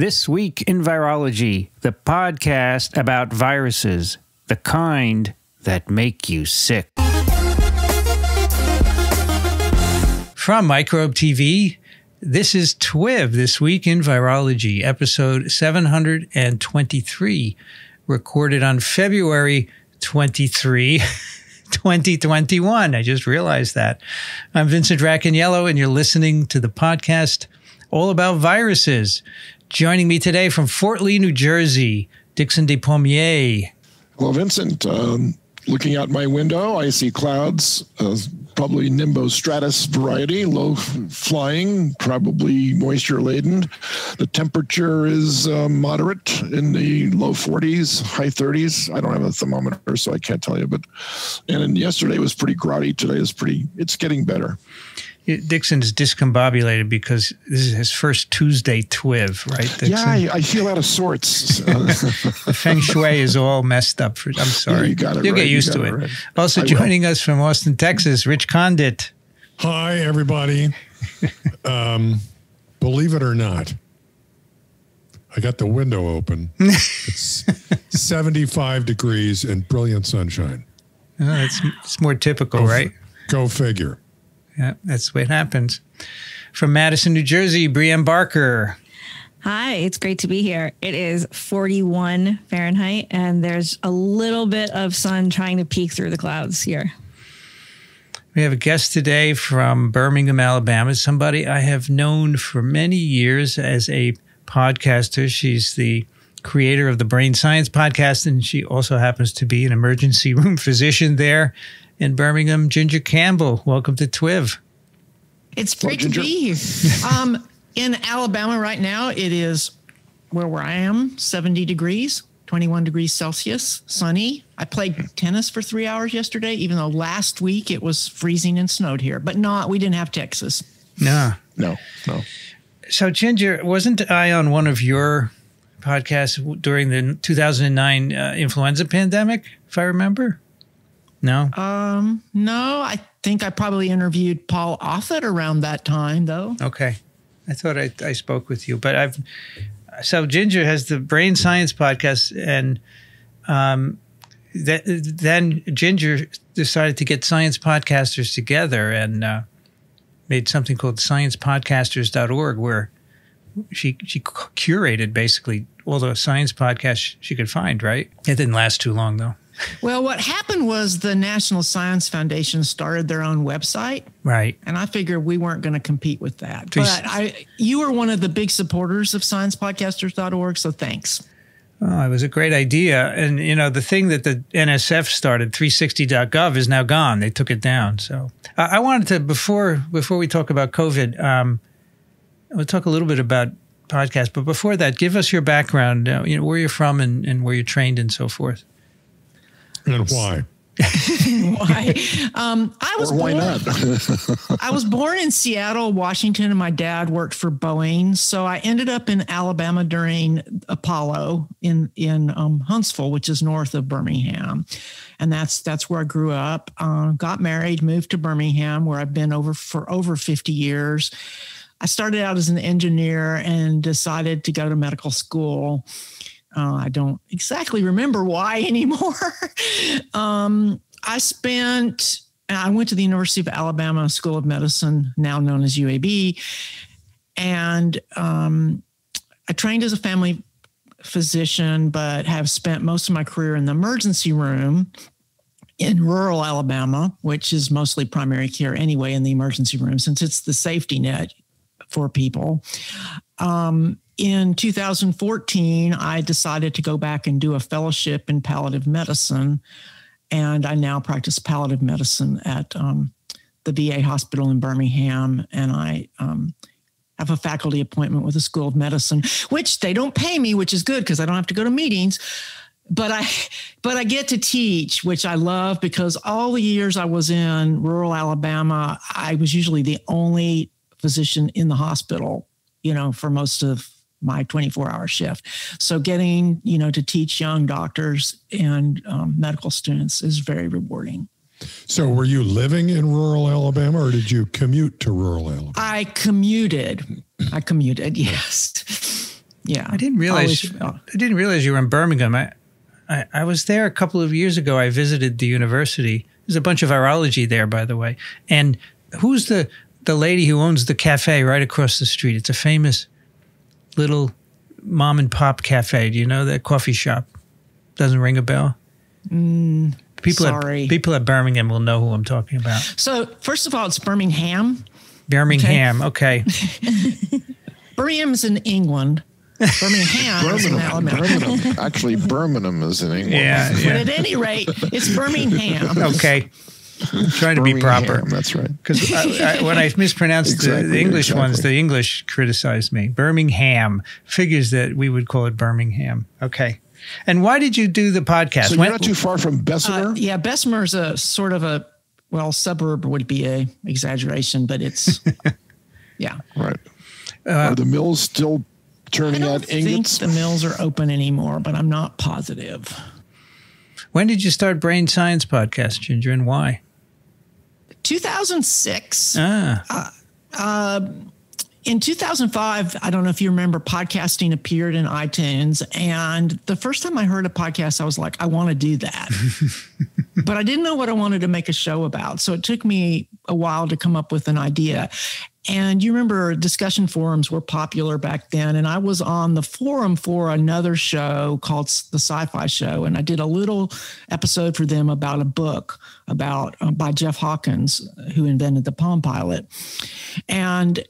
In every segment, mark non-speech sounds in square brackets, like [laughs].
This Week in Virology, the podcast about viruses, the kind that make you sick. From Microbe TV, this is TWIV, This Week in Virology, episode 723, recorded on February 23. [laughs] 2021. I just realized that. I'm Vincent Racaniello, and you're listening to the podcast all about viruses. Joining me today from Fort Lee, New Jersey, Dixon Despommier. Well, Vincent, um, looking out my window, I see clouds, uh, probably nimbostratus variety, low flying, probably moisture laden. The temperature is uh, moderate in the low 40s, high 30s. I don't have a thermometer, so I can't tell you. But and yesterday was pretty groggy. Today is pretty. It's getting better. Dixon's discombobulated because this is his first Tuesday twiv, right? Dixon? Yeah, I, I, feel out of sorts. [laughs] the feng shui is all messed up. For, I'm sorry. Yeah, you got it. You'll right. get used you to it. Right. Also I joining will. us from Austin, Texas, Rich Condit. Hi, everybody. [laughs] um, believe it or not, I got the window open. [laughs] it's 75 degrees and brilliant sunshine. Oh, it's, it's more typical, Go f- right? Go figure. Yeah, that's what happens. From Madison, New Jersey, Brienne Barker. Hi, it's great to be here. It is 41 Fahrenheit, and there's a little bit of sun trying to peek through the clouds here. We have a guest today from Birmingham, Alabama, somebody I have known for many years as a podcaster. She's the creator of the Brain Science podcast, and she also happens to be an emergency room [laughs] physician there in Birmingham. Ginger Campbell, welcome to TWIV. It's Hello, great to be here. [laughs] um, in Alabama right now, it is where where I am, 70 degrees, 21 degrees Celsius, sunny. I played tennis for three hours yesterday, even though last week it was freezing and snowed here, but not, we didn't have Texas. No. No, no. So, Ginger, wasn't I on one of your podcasts during the 2009 uh, influenza pandemic, if I remember? No. Um, no, I think I probably interviewed Paul Offit around that time, though. Okay. I thought I, I spoke with you, but I've so Ginger has the brain science podcast, and um, that, then Ginger decided to get science podcasters together and uh, made something called sciencepodcasters.org, where she she curated basically all the science podcasts she could find. Right? It didn't last too long though. Well, what happened was the National Science Foundation started their own website. Right. and I figured we weren't going to compete with that. But I, you were one of the big supporters of sciencepodcasters.org, so thanks. Oh, it was a great idea. And, you know, the thing that the NSF started, 360.gov, is now gone. They took it down. So I I wanted to, before before we talk about COVID, um, we'll talk a little bit about podcasts. But before that, give us your background, uh, you know, where you're from and, and where you're trained and so forth. And why? [laughs] Why? um, I was Or why born, not? [laughs] I was born in Seattle, Washington, and my dad worked for Boeing. So I ended up in Alabama during Apollo in in um, Huntsville, which is north of Birmingham, and that's that's where I grew up. Uh, got married, moved to Birmingham, where I've been over for over fifty years. I started out as an engineer and decided to go to medical school. Uh, I don't exactly remember why [laughs] anymore. um, I spent, I went to the University of Alabama School of Medicine, now known as UAB, and um, I trained as a family physician, but have spent most of my career in the emergency room in rural Alabama, which is mostly primary care anyway in the emergency room, since it's the safety net for people. Um, in 2014, I decided to go back and do a fellowship in palliative medicine. And I now practice palliative medicine at um, the VA hospital in Birmingham. And I um, have a faculty appointment with the School of Medicine, which they don't pay me, which is good because I don't have to go to meetings. But I, but I get to teach, which I love because all the years I was in rural Alabama, I was usually the only physician in the hospital, you know, for most of my 24 hour shift. So getting, you know, to teach young doctors and um, medical students is very rewarding. So, were you living in rural Alabama or did you commute to rural Alabama? I commuted. I commuted, yes. Yeah, I didn't realize. Always- oh, I didn't realize you were in Birmingham. I, I, I was there a couple of years ago. I visited the university. There's a bunch of virology there, by the way. And who's the the lady who owns the cafe right across the street? It's a famous little mom and pop cafe. Do you know that coffee shop? Doesn't ring a bell. Mm, people sorry. at people at Birmingham will know who I'm talking about. So first of all, it's Birmingham. Birmingham. Okay. [laughs] Birmingham's in England. Birmingham is in Birmingham, Alabama. Birmingham. Actually, Birmingham is in England. Yeah. But yeah. at any rate, it's Birmingham. Okay. [laughs] trying to be proper. That's right. Because I, I, when I mispronounced the, Exactly, the English ones, the English criticized me. Birmingham figures that we would call it Birmingham. Okay. And why did you do the podcast? So you're not too far from Uh, Bessemer. yeah, Bessemer's a sort of a well suburb would be a exaggeration, but it's [laughs] yeah. right. uh, Are the mills still I turning don't out think ingots? the mills are open anymore, but I'm not positive. when did you start Brain Science Podcast, Ginger, and why? 2006. Ah, in 2005, I don't know if you remember, podcasting appeared in iTunes. And the first time I heard a podcast, I was like, I want to do that. [laughs] but I didn't know what I wanted to make a show about. So it took me a while to come up with an idea. And you remember discussion forums were popular back then. And I was on the forum for another show called The Sci Fi Show. And I did a little episode for them about a book about uh, by Jeff Hawkins, who invented the Palm Pilot. And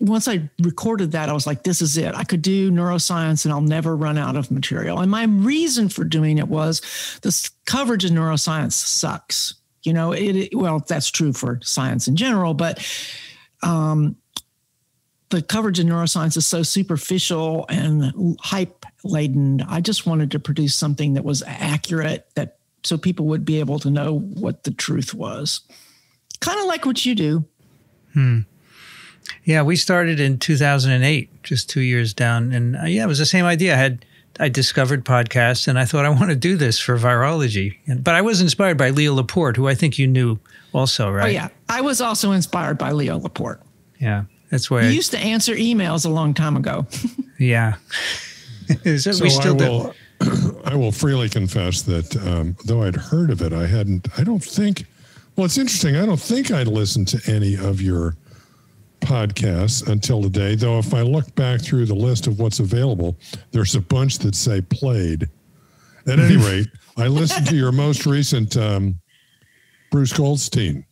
once I recorded that, I was like, this is it. I could do neuroscience and I'll never run out of material. And my reason for doing it was this coverage of neuroscience sucks. You know, it, well, that's true for science in general, but um, the coverage of neuroscience is so superficial and hype laden. I just wanted to produce something that was accurate that so people would be able to know what the truth was. Kind of like what you do. Hmm. yeah. We started in 2008, just two years down, and uh, yeah, it was the same idea. I had I discovered podcasts, and I thought I want to do this for virology. And, but I was inspired by Leo Laporte, who I think you knew also, right? Oh yeah, I was also inspired by Leo Laporte. Yeah. That's why. I, used to answer emails a long time ago. [laughs] yeah. [laughs] so, So we still I do. will, [clears throat] I will freely confess that um, though I'd heard of it, I hadn't. I don't think. Well, it's interesting. I don't think I'd listened to any of your podcasts until today. Though, if I look back through the list of what's available, there's a bunch that say played. At any [laughs] rate, I listened to your most recent um, Bruce Goldstein.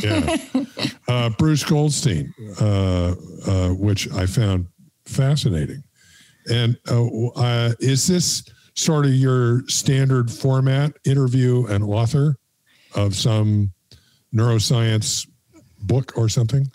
Yeah, [laughs] uh, Bruce Goldstein, uh, uh, which I found fascinating. And uh, uh, is this sort of your standard format, interview an author of some neuroscience book or something?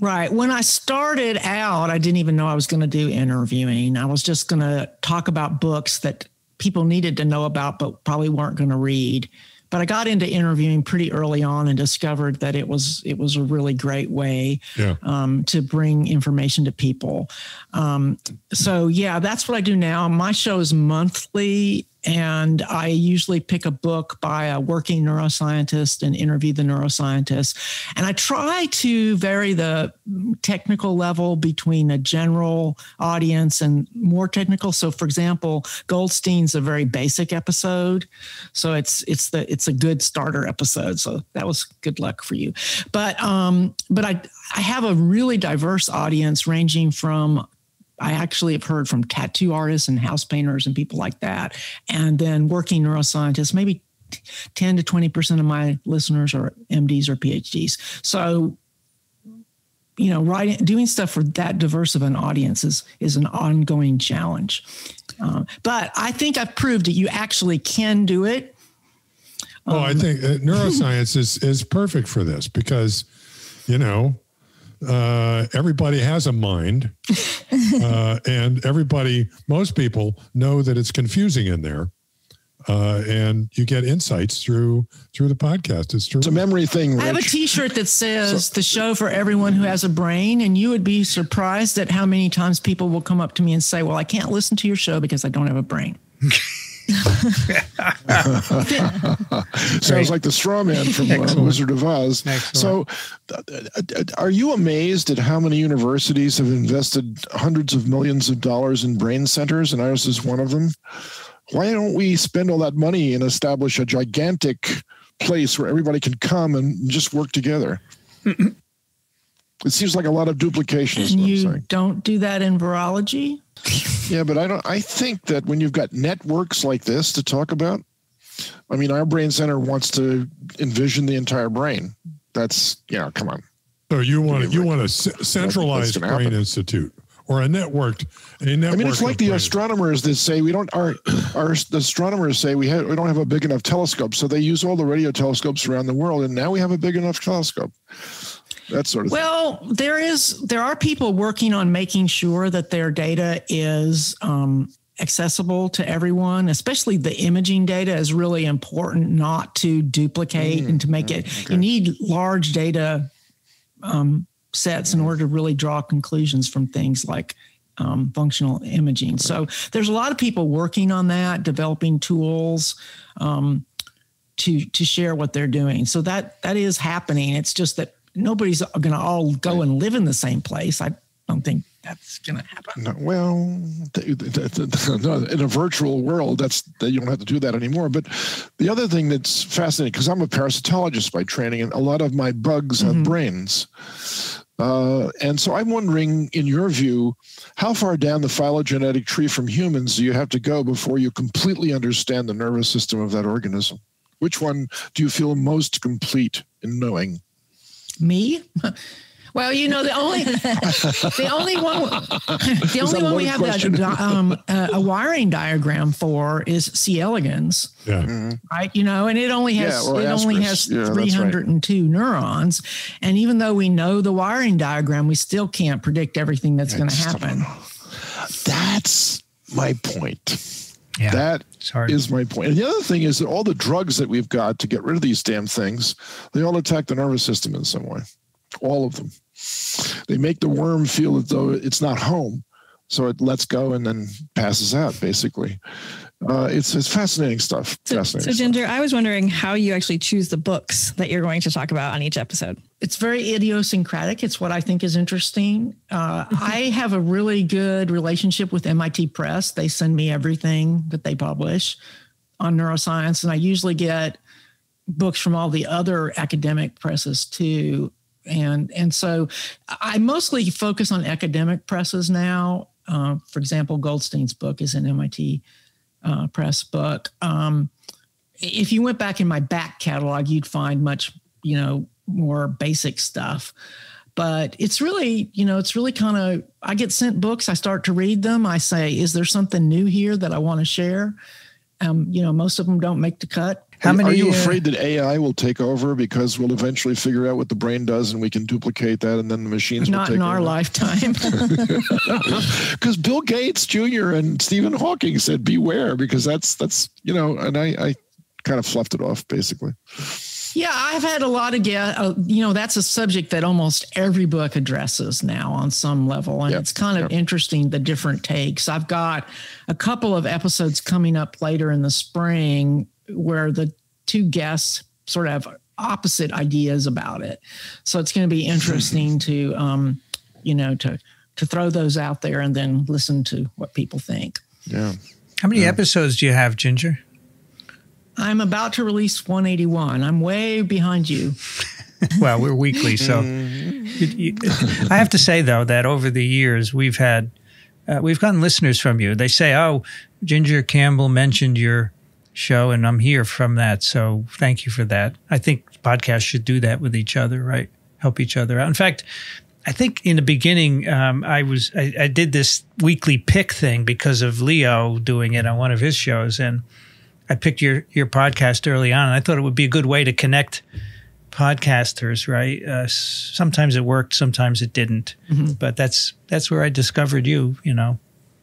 Right. When I started out, I didn't even know I was going to do interviewing. I was just going to talk about books that people needed to know about, but probably weren't going to read. But I got into interviewing pretty early on and discovered that it was it was a really great way Yeah. um, to bring information to people. Um, so yeah, that's what I do now. My show is monthly, and I usually pick a book by a working neuroscientist and interview the neuroscientist. And I try to vary the technical level between a general audience and more technical. So, for example, Goldstein's a very basic episode, so it's it's the it's a good starter episode. So that was good luck for you. But um, but I I have a really diverse audience ranging from I actually have heard from tattoo artists and house painters and people like that. And then working neuroscientists, maybe 10 to 20% of my listeners are MDs or PhDs. So, you know, writing, doing stuff for that diverse of an audience is, is an ongoing challenge. Um, but I think I've proved that you actually can do it. Well, I think uh, neuroscience is is perfect for this because, you know, uh, everybody has a mind, [laughs] uh, and everybody, most people know that it's confusing in there, uh, and you get insights through through the podcast. It's true. It's a memory thing, I have a Rich. T-shirt that says "the show for everyone who has a brain," and you would be surprised at how many times people will come up to me and say, "Well, I can't listen to your show because I don't have a brain." [laughs] Sounds like the straw man from uh, Wizard of Oz. Excellent. So, uh, uh, are you amazed at how many universities have invested hundreds of millions of dollars in brain centers, and ours is one of them? Why don't we spend all that money and establish a gigantic place where everybody can come and just work together? [laughs] it seems like a lot of duplication. Is And you don't do that in virology? Yeah, but I don't. I think that when you've got networks like this to talk about, I mean, our brain center wants to envision the entire brain. That's yeah. Come on. So you want Give you me a want a c- centralized brain happen. institute or a networked a network. I mean, it's like the brains. astronomers that say we don't. Our [clears throat] our the astronomers say we have we don't have a big enough telescope, so they use all the radio telescopes around the world, and now we have a big enough telescope. That sort of thing. Well, there is there are people working on making sure that their data is um, accessible to everyone. Especially the imaging data is really important not to duplicate and to make it. You need large data um, sets in order to really draw conclusions from things like um, functional imaging. So there's a lot of people working on that, developing tools. Um, to to share what they're doing. So that that is happening. It's just that nobody's going to all go and live in the same place. I don't think that's going to happen. No, well, th- th- th- in a virtual world, that's that you don't have to do that anymore. But the other thing that's fascinating, because I'm a parasitologist by training, and a lot of my bugs have brains. Uh, and so I'm wondering, in your view, how far down the phylogenetic tree from humans do you have to go before you completely understand the nervous system of that organism? Which one do you feel most complete in knowing? Me? [laughs] Well, you know the only [laughs] the only one the only one we have question? that, um, uh, a wiring diagram for is C. elegans. Yeah. right? You know, and it only has Yeah, or it only has Yeah, that's right. 302 neurons, and even though we know the wiring diagram, we still can't predict everything that's going to happen. That's my point. Yeah. That is my point. And the other thing is that all the drugs that we've got to get rid of these damn things, they all attack the nervous system in some way. All of them. They make the worm feel as though it's not home. So it lets go and then passes out, basically. Uh, it's, it's fascinating stuff. So, fascinating so stuff. Ginger, I was wondering how you actually choose the books that you're going to talk about on each episode. It's very idiosyncratic. It's what I think is interesting. Uh, I have a really good relationship with MIT Press. They send me everything that they publish on neuroscience, and I usually get books from all the other academic presses too. And and so I mostly focus on academic presses now. Uh, for example, Goldstein's book is an MIT uh, press book. Um, if you went back in my back catalog, you'd find much, you know, more basic stuff. But it's really, you know, it's really kind of, I get sent books, I start to read them. I say, is there something new here that I want to share? Um, you know, most of them don't make the cut. How many? Are you uh, afraid that AI will take over because we'll eventually figure out what the brain does and we can duplicate that and then the machines will Not take in our over? lifetime. [laughs] [laughs] because Bill Gates Jr. and Stephen Hawking said beware because that's that's you know and I, I kind of fluffed it off basically. Yeah, I've had a lot of. Uh, you know, that's a subject that almost every book addresses now on some level, and Yep, it's kind of yep. interesting the different takes. I've got a couple of episodes coming up later in the spring where the two guests sort of have opposite ideas about it. So it's going to be [laughs] interesting to, um, you know, to to throw those out there and then listen to what people think. Yeah. How many episodes do you have, Ginger? I'm about to release 181. I'm way behind you. [laughs] well, we're weekly, so [laughs] you- you- I have to say though that over the years we've had uh, we've gotten listeners from you. They say, "Oh, Ginger Campbell mentioned your show, and I'm here from that." So thank you for that. I think podcasts should do that with each other, right? Help each other out. In fact, I think in the beginning um, I was I, I did this weekly pick thing because of Leo doing it on one of his shows, and I picked your your podcast early on, and I thought it would be a good way to connect podcasters. Right? Uh, sometimes it worked, sometimes it didn't, but that's that's where I discovered you. You know,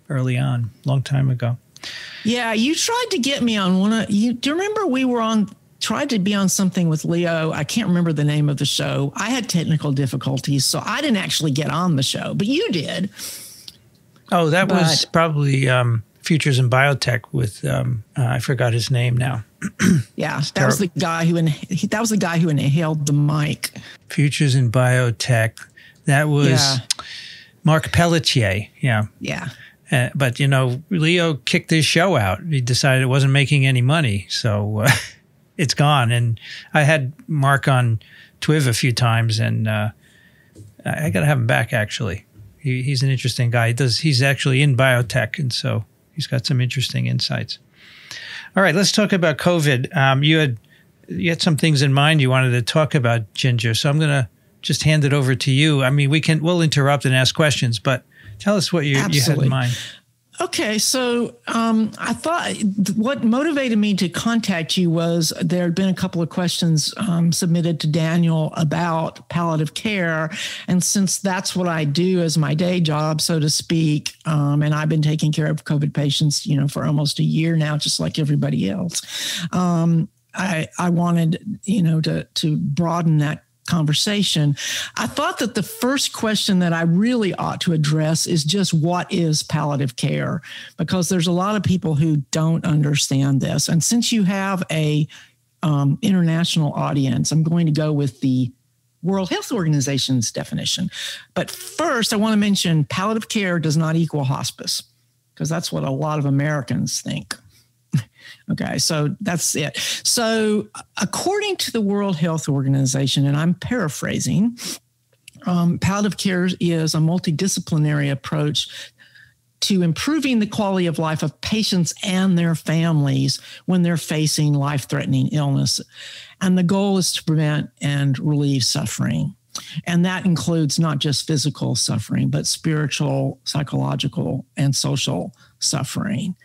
early on, long time ago. Yeah, you tried to get me on one of you. Do you remember we were on tried to be on something with Leo? I can't remember the name of the show. I had technical difficulties, so I didn't actually get on the show, but you did. Oh, that was probably um, Futures in Biotech with um, uh, I forgot his name now. [clears throat] yeah, that was the guy who in, that was the guy who inhaled the mic. Futures in Biotech. That was yeah. Marc Pelletier. Yeah. Yeah. Uh, but you know, Leo kicked his show out. He decided it wasn't making any money, so uh, [laughs] it's gone. And I had Marc on Twiv a few times, and uh, I got to have him back. Actually, he, he's an interesting guy. He does. He's actually in biotech, and so he's got some interesting insights. All right, let's talk about COVID. Um, you had you had some things in mind you wanted to talk about, Ginger. So I'm going to just hand it over to you. I mean, we can we'll interrupt and ask questions, but Tell us what you, you had in mind. Okay, so um, I thought what motivated me to contact you was there had been a couple of questions um, submitted to Daniel about palliative care, and since that's what I do as my day job, so to speak, um, and I've been taking care of COVID patients, you know, for almost a year now, just like everybody else. Um, I I wanted you know to to broaden that conversation. I thought that the first question that I really ought to address is just what is palliative care? Because there's a lot of people who don't understand this. And since you have a um, international audience, I'm going to go with the World Health Organization's definition. But first, I want to mention palliative care does not equal hospice, because that's what a lot of Americans think. Okay, so that's it. So, according to the World Health Organization, and I'm paraphrasing, um, palliative care is a multidisciplinary approach to improving the quality of life of patients and their families when they're facing life threatening illness. And the goal is to prevent and relieve suffering. And that includes not just physical suffering, but spiritual, psychological, and social suffering.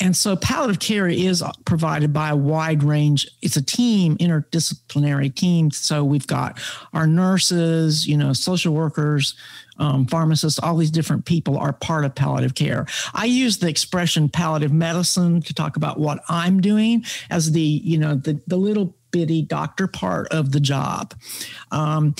And so palliative care is provided by a wide range. It's a team, interdisciplinary team. So we've got our nurses, you know, social workers, um, pharmacists, all these different people are part of palliative care. I use the expression palliative medicine to talk about what I'm doing as the, you know, the, the little bitty doctor part of the job. Um,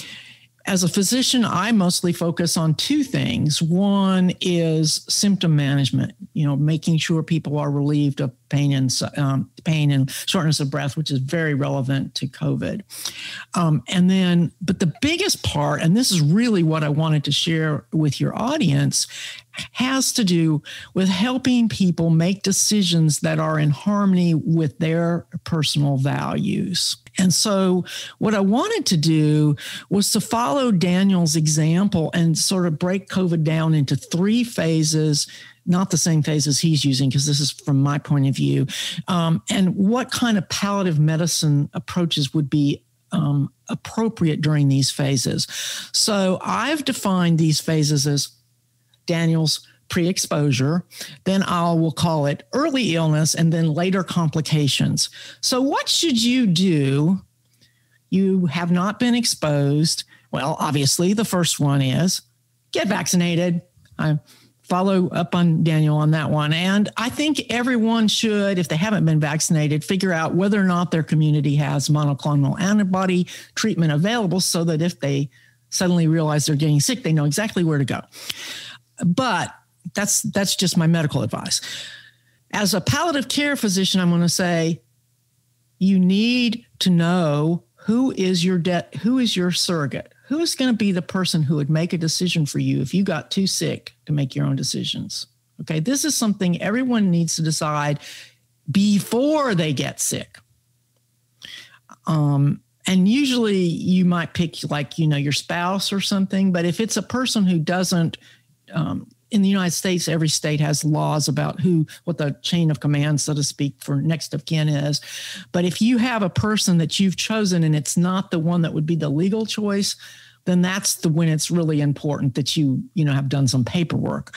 as a physician, I mostly focus on two things. One is symptom management, you know, making sure people are relieved of pain and um, pain and shortness of breath, which is very relevant to COVID. Um, and then, but the biggest part, and this is really what I wanted to share with your audience, has to do with helping people make decisions that are in harmony with their personal values. And so, what I wanted to do was to follow Daniel's example and sort of break COVID down into three phases not the same phases he's using because this is from my point of view um, and what kind of palliative medicine approaches would be um, appropriate during these phases so i've defined these phases as daniel's pre-exposure then i will call it early illness and then later complications so what should you do you have not been exposed well obviously the first one is get vaccinated i follow up on Daniel on that one. And I think everyone should, if they haven't been vaccinated, figure out whether or not their community has monoclonal antibody treatment available so that if they suddenly realize they're getting sick, they know exactly where to go. But that's that's just my medical advice. As a palliative care physician, I'm going to say you need to know who is your debt, who is your surrogate, who's going to be the person who would make a decision for you if you got too sick to make your own decisions? Okay, this is something everyone needs to decide before they get sick. Um, and usually you might pick like you know your spouse or something but if it's a person who doesn't um, in the United States, every state has laws about who, what the chain of command, so to speak, for next of kin is. But if you have a person that you've chosen and it's not the one that would be the legal choice, then that's the when it's really important that you, you know, have done some paperwork.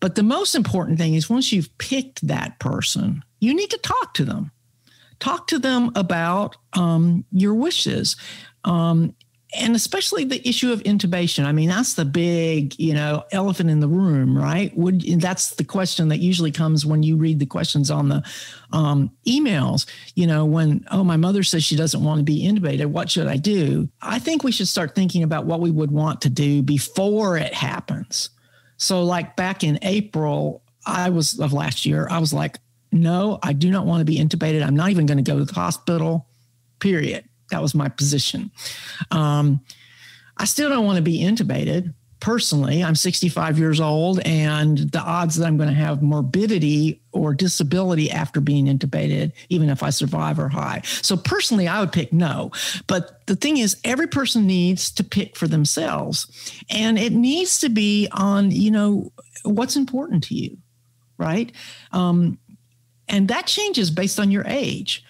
But the most important thing is once you've picked that person, you need to talk to them. Talk to them about um, your wishes. Um, and especially the issue of intubation. I mean, that's the big, you know, elephant in the room, right? Would that's the question that usually comes when you read the questions on the um, emails. You know, when oh, my mother says she doesn't want to be intubated, what should I do? I think we should start thinking about what we would want to do before it happens. So, like back in April, I was of last year, I was like, no, I do not want to be intubated. I'm not even going to go to the hospital, period. That was my position. Um, I still don't want to be intubated personally. I'm 65 years old, and the odds that I'm going to have morbidity or disability after being intubated, even if I survive, are high. So, personally, I would pick no. But the thing is, every person needs to pick for themselves, and it needs to be on, you know, what's important to you, right? Um, and that changes based on your age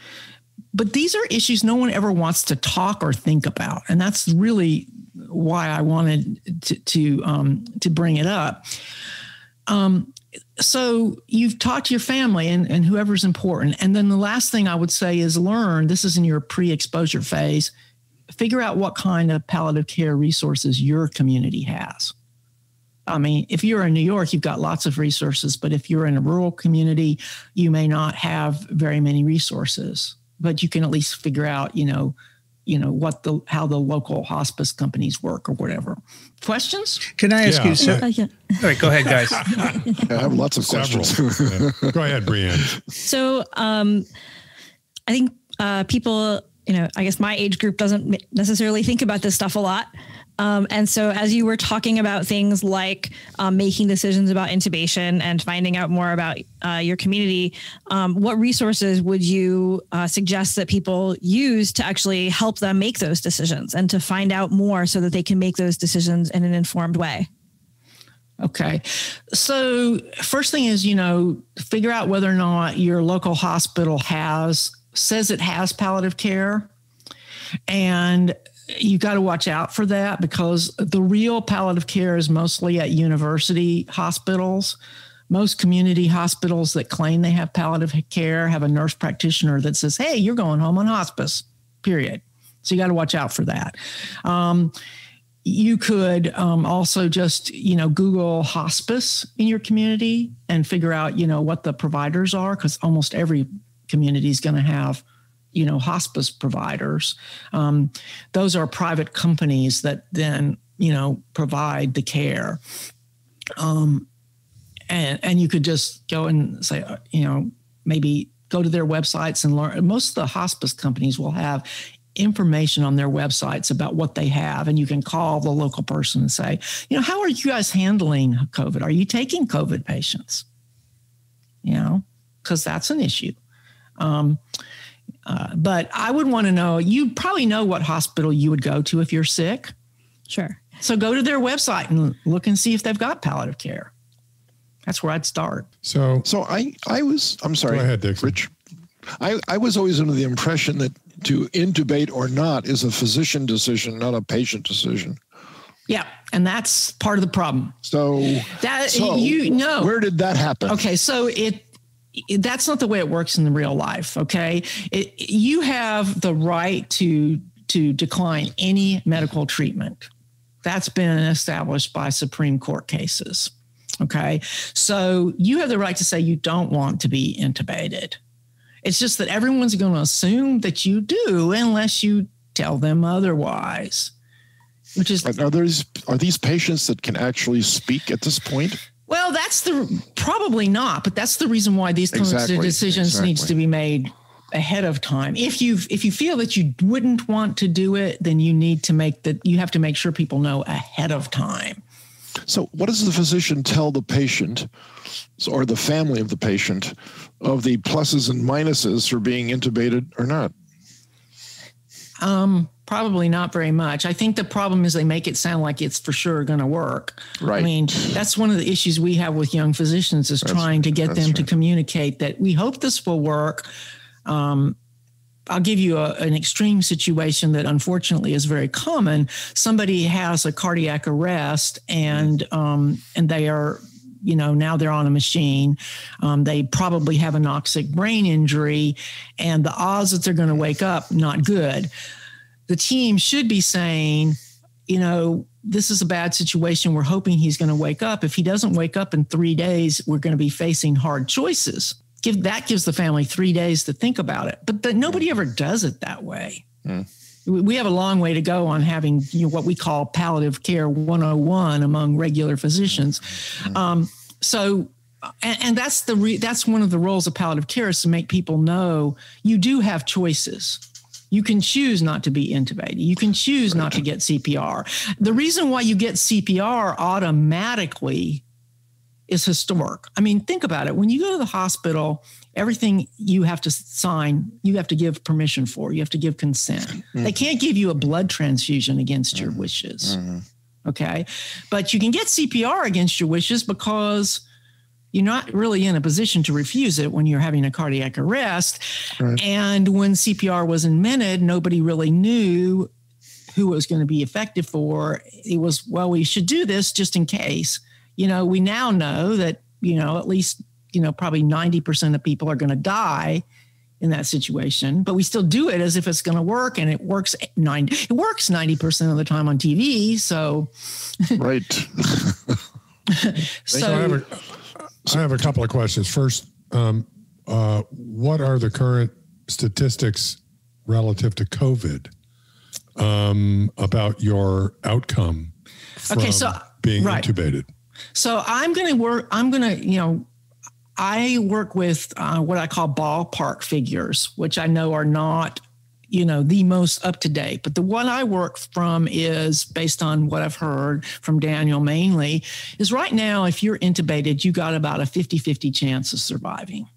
but these are issues no one ever wants to talk or think about and that's really why I wanted to to, um, to bring it up. Um, so you've talked to your family and, and whoever's important, and then the last thing I would say is learn. This is in your pre-exposure phase. Figure out what kind of palliative care resources your community has. I mean, if you're in New York, you've got lots of resources, but if you're in a rural community, you may not have very many resources. But you can at least figure out, you know, you know what the how the local hospice companies work or whatever. Questions? Can I ask Yeah. you? So, Uh, yeah. all right, go ahead, guys. [laughs] I have lots of Several. questions. Yeah. Go ahead, Brienne. So um, I think uh, people, you know, I guess my age group doesn't necessarily think about this stuff a lot. Um, and so, as you were talking about things like um, making decisions about intubation and finding out more about uh, your community, um, what resources would you uh, suggest that people use to actually help them make those decisions and to find out more so that they can make those decisions in an informed way? Okay. So, first thing is, you know, figure out whether or not your local hospital has, says it has palliative care. And you got to watch out for that because the real palliative care is mostly at university hospitals. Most community hospitals that claim they have palliative care have a nurse practitioner that says, hey, you're going home on hospice, period. So, you got to watch out for that. Um, you could um, also just you know google hospice in your community and figure out you know what the providers are because almost every community is going to have you know hospice providers. Um, those are private companies that then you know provide the care. Um, and and you could just go and say uh, you know maybe go to their websites and learn. Most of the hospice companies will have information on their websites about what they have and you can call the local person and say you know how are you guys handling covid? Are you taking covid patients? You know because that's an issue. Um, uh, but i would want to know you probably know what hospital you would go to if you're sick Sure. so go to their website and look and see if they've got palliative care that's where i'd start So, So I, I was, I'm sorry, Go ahead, Dixon. Rich. I, I was always under the impression that to intubate or not is a physician decision, not a patient decision. yeah and that's part of the problem So, that so you know where did that happen? Okay, so it, it- that's not the way it works in the real life. Okay, it, you have the right to to decline any medical treatment. That's been established by Supreme Court cases. Okay, so you have the right to say you don't want to be intubated. It's just that everyone's going to assume that you do unless you tell them otherwise, which is Are these are these patients that can actually speak at this point? Well, that's the probably not, but that's the reason why these kinds Exactly, of decisions needs to be made ahead of time. If you if you feel that you wouldn't want to do it, then you need to make that you have to make sure people know ahead of time. So, what does the physician tell the patient or the family of the patient of the pluses and minuses for being intubated or not? Um, probably not very much. I think the problem is they make it sound like it's for sure going to work. Right. I mean, that's one of the issues we have with young physicians is trying to get that's them to communicate that we hope this will work. Um, I'll give you a, an extreme situation that unfortunately is very common. Somebody has a cardiac arrest and um, and they are, you know, now they're on a machine. Um, they probably have anoxic brain injury, and the odds that they're going to wake up not good. The team should be saying, you know, this is a bad situation. We're hoping he's going to wake up. If he doesn't wake up in three days, we're going to be facing hard choices. Give that gives the family three days to think about it. But but nobody ever does it that way. We we have a long way to go on having you know, what we call palliative care 101 among regular physicians. Um, so and, and that's the re, that's one of the roles of palliative care is to make people know you do have choices. You can choose not to be intubated. You can choose not to get CPR. The reason why you get CPR automatically is historic. I mean, think about it. When you go to the hospital, everything you have to sign, you have to give permission for, you have to give consent. Mm-hmm. They can't give you a blood transfusion against mm-hmm. your wishes. Mm-hmm. Okay. But you can get CPR against your wishes because you're not really in a position to refuse it when you're having a cardiac arrest. Right. And when CPR was invented, nobody really knew who it was going to be effective for. It was, well, we should do this just in case. You know, we now know that, you know, at least, you know, probably 90% of people are going to die in that situation, but we still do it as if it's going to work and it works 90 it works 90% of the time on TV, so Right. [laughs] so, I have a couple of questions. First, um, uh, what are the current statistics relative to COVID um, about your outcome okay, so, being right. intubated? So I'm going to work. I'm going to, you know, I work with uh, what I call ballpark figures, which I know are not you know the most up to date but the one i work from is based on what i've heard from daniel mainly is right now if you're intubated you got about a 50-50 chance of surviving.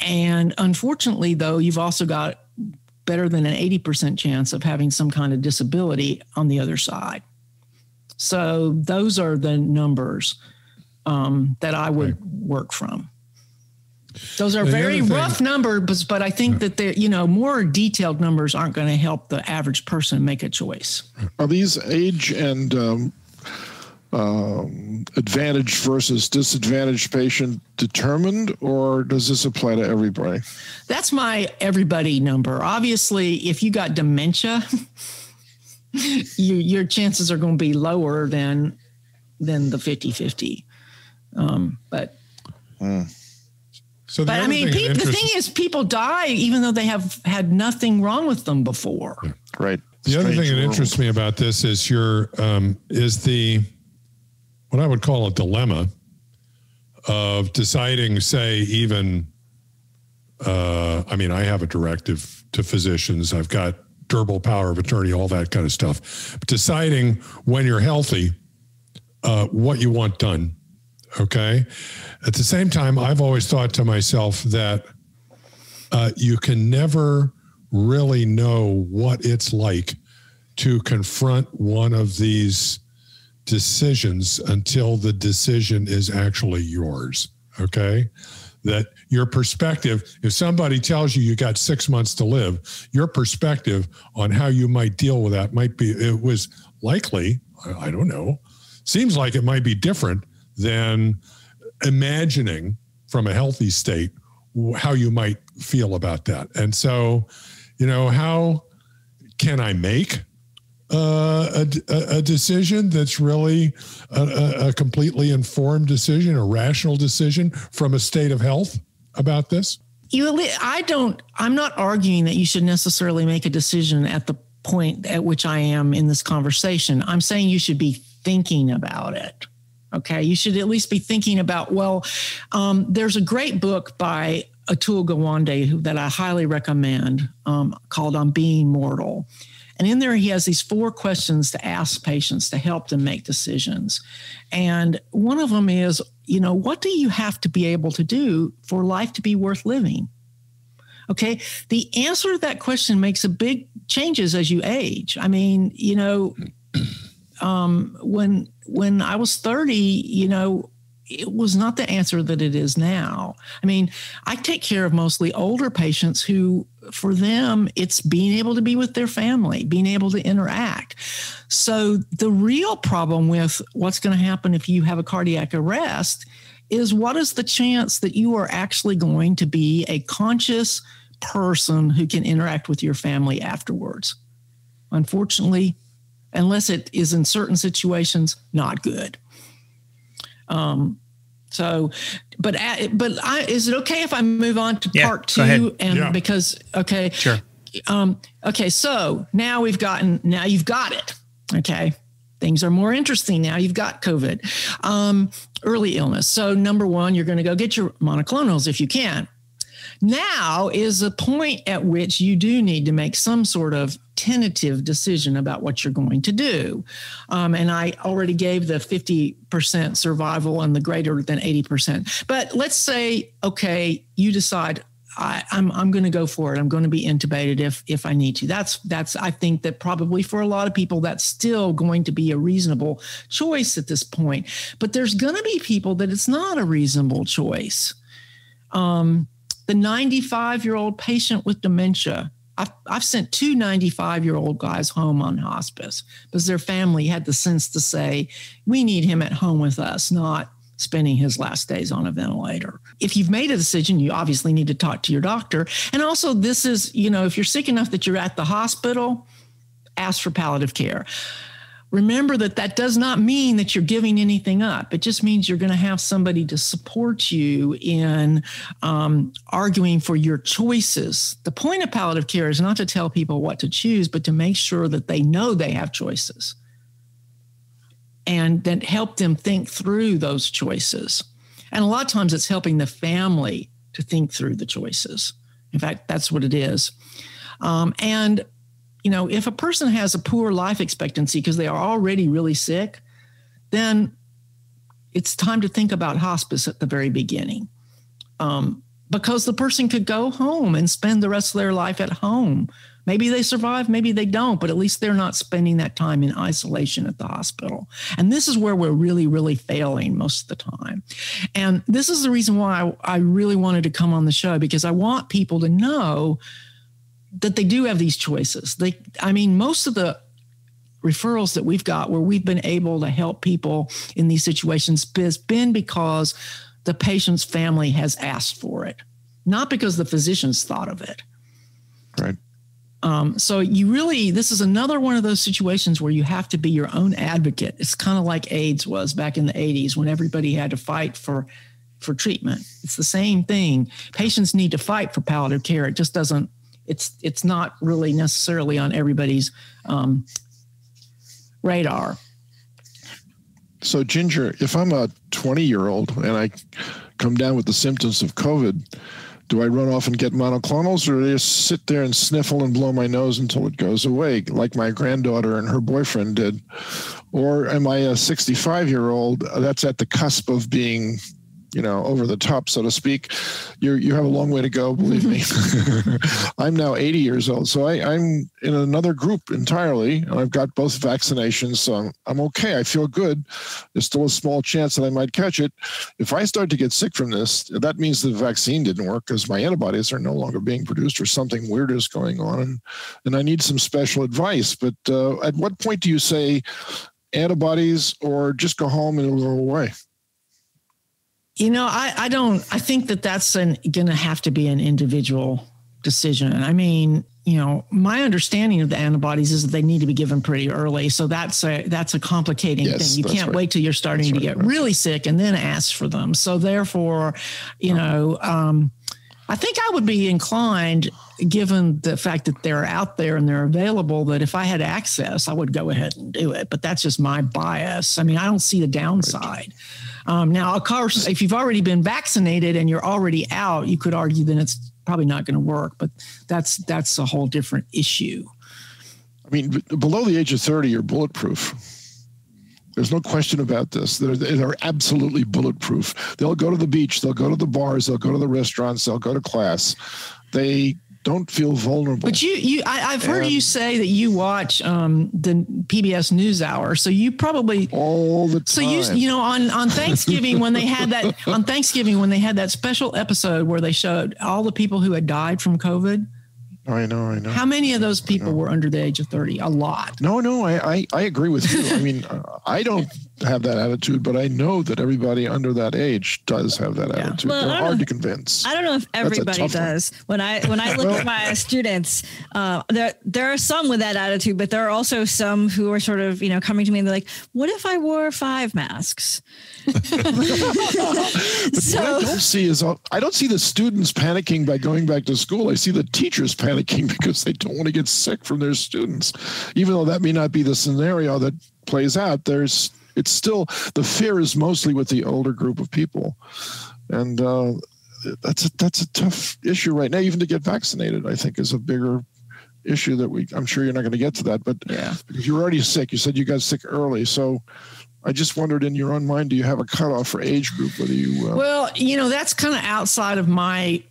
And unfortunately though you've also got better than an 80% chance of having some kind of disability on the other side. So those are the numbers um, that i would right. work from those are the very rough numbers, but I think yeah. that the you know more detailed numbers aren't going to help the average person make a choice. Are these age and um, um, advantage versus disadvantaged patient determined, or does this apply to everybody? That's my everybody number. Obviously, if you got dementia, [laughs] you, your chances are going to be lower than than the 50 50. Um, but. Mm so but I mean, pe- the thing is, people die even though they have had nothing wrong with them before. Yeah. Right. The Strange other thing world. that interests me about this is your um, is the what I would call a dilemma of deciding, say, even. Uh, I mean, I have a directive to physicians. I've got durable power of attorney, all that kind of stuff. Deciding when you're healthy, uh, what you want done Okay. At the same time, I've always thought to myself that uh, you can never really know what it's like to confront one of these decisions until the decision is actually yours. Okay. That your perspective, if somebody tells you you got six months to live, your perspective on how you might deal with that might be, it was likely, I don't know, seems like it might be different than imagining from a healthy state how you might feel about that. And so, you know, how can I make uh, a, a, decision that's really a, a, completely informed decision, a rational decision from a state of health about this? You, I don't. I'm not arguing that you should necessarily make a decision at the point at which I am in this conversation. I'm saying you should be thinking about it. Okay, you should at least be thinking about. Well, um, there's a great book by Atul Gawande that I highly recommend um, called "On Being Mortal," and in there he has these four questions to ask patients to help them make decisions. And one of them is, you know, what do you have to be able to do for life to be worth living? Okay, the answer to that question makes a big changes as you age. I mean, you know um, when when I was 30, you know, it was not the answer that it is now. I mean, I take care of mostly older patients who, for them, it's being able to be with their family, being able to interact. So, the real problem with what's going to happen if you have a cardiac arrest is what is the chance that you are actually going to be a conscious person who can interact with your family afterwards? Unfortunately, unless it is in certain situations not good. Um, so, but but I, is it okay if I move on to yeah, part two? And yeah. because okay, sure. Um, okay, so now we've gotten now you've got it. Okay, things are more interesting now. You've got COVID, um, early illness. So, number one, you're going to go get your monoclonals if you can. Now is a point at which you do need to make some sort of tentative decision about what you're going to do. Um, and I already gave the 50% survival and the greater than 80%. But let's say, okay, you decide, I, am I'm, I'm going to go for it. I'm going to be intubated if if I need to. That's that's I think that probably for a lot of people that's still going to be a reasonable choice at this point. But there's going to be people that it's not a reasonable choice. Um, the 95 year old patient with dementia. I've, I've sent two 95 year old guys home on hospice because their family had the sense to say, we need him at home with us, not spending his last days on a ventilator. If you've made a decision, you obviously need to talk to your doctor. And also, this is, you know, if you're sick enough that you're at the hospital, ask for palliative care remember that that does not mean that you're giving anything up. It just means you're going to have somebody to support you in um, arguing for your choices. The point of palliative care is not to tell people what to choose, but to make sure that they know they have choices and then help them think through those choices. And a lot of times it's helping the family to think through the choices. In fact, that's what it is. Um, and you know, if a person has a poor life expectancy because they are already really sick, then it's time to think about hospice at the very beginning. Um, because the person could go home and spend the rest of their life at home. Maybe they survive, maybe they don't, but at least they're not spending that time in isolation at the hospital. And this is where we're really, really failing most of the time. And this is the reason why I, I really wanted to come on the show because I want people to know that they do have these choices. They, I mean, most of the referrals that we've got where we've been able to help people in these situations has been because the patient's family has asked for it, not because the physicians thought of it. Right. Um, so you really, this is another one of those situations where you have to be your own advocate. It's kind of like AIDS was back in the 80s when everybody had to fight for for treatment. It's the same thing. Patients need to fight for palliative care. It just doesn't it's it's not really necessarily on everybody's um, radar. So, Ginger, if I'm a 20 year old and I come down with the symptoms of COVID, do I run off and get monoclonals or do I just sit there and sniffle and blow my nose until it goes away, like my granddaughter and her boyfriend did? Or am I a 65 year old that's at the cusp of being you know over the top so to speak you you have a long way to go believe me. [laughs] I'm now 80 years old so I, i'm in another group entirely and i've got both vaccinations so I'm, I'm okay. I feel good. There's still a small chance that i might catch it. If i start to get sick from this that means the vaccine didn't work because my antibodies are no longer being produced or something weird is going on and, and i need some special advice. But uh, at what point do you say antibodies or just go home and it'll go away you know, I, I don't, I think that that's going to have to be an individual decision. I mean, you know, my understanding of the antibodies is that they need to be given pretty early. So that's a that's a complicating yes, thing. You can't right. wait till you're starting that's to right, get right. really sick and then ask for them. So therefore, you know, um, I think I would be inclined, given the fact that they're out there and they're available, that if I had access, I would go ahead and do it. But that's just my bias. I mean, I don't see the downside. Um, now, of course, if you've already been vaccinated and you're already out, you could argue then it's probably not going to work. But that's that's a whole different issue. I mean, below the age of 30, you're bulletproof. There's no question about this. They're, they're absolutely bulletproof. They'll go to the beach, they'll go to the bars, they'll go to the restaurants, they'll go to class. They don't feel vulnerable. But you, you, I, have heard you say that you watch um, the PBS NewsHour, so you probably all the time. So you, you know, on on Thanksgiving when they had that [laughs] on Thanksgiving when they had that special episode where they showed all the people who had died from COVID. I know, I know. How many of those people were under the age of 30? A lot. No, no, I, I, I agree with you. I mean, [laughs] I don't have that attitude, but I know that everybody under that age does have that yeah. attitude. Well, They're hard know, to convince. I don't know if everybody does. One. When I when I look well, at my students, uh, there there are some with that attitude, but there are also some who are sort of you know coming to me and they're like, "What if I wore five masks?" [laughs] so, what I don't see is uh, I don't see the students panicking by going back to school. I see the teachers panicking [laughs] because they don't want to get sick from their students, even though that may not be the scenario that plays out. There's it's still the fear is mostly with the older group of people, and uh, that's a, that's a tough issue right now. Even to get vaccinated, I think, is a bigger issue that we. I'm sure you're not going to get to that, but yeah, because you're already sick. You said you got sick early, so. I just wondered in your own mind, do you have a cutoff for age group? Whether you uh, well, you know, that's kind of outside of my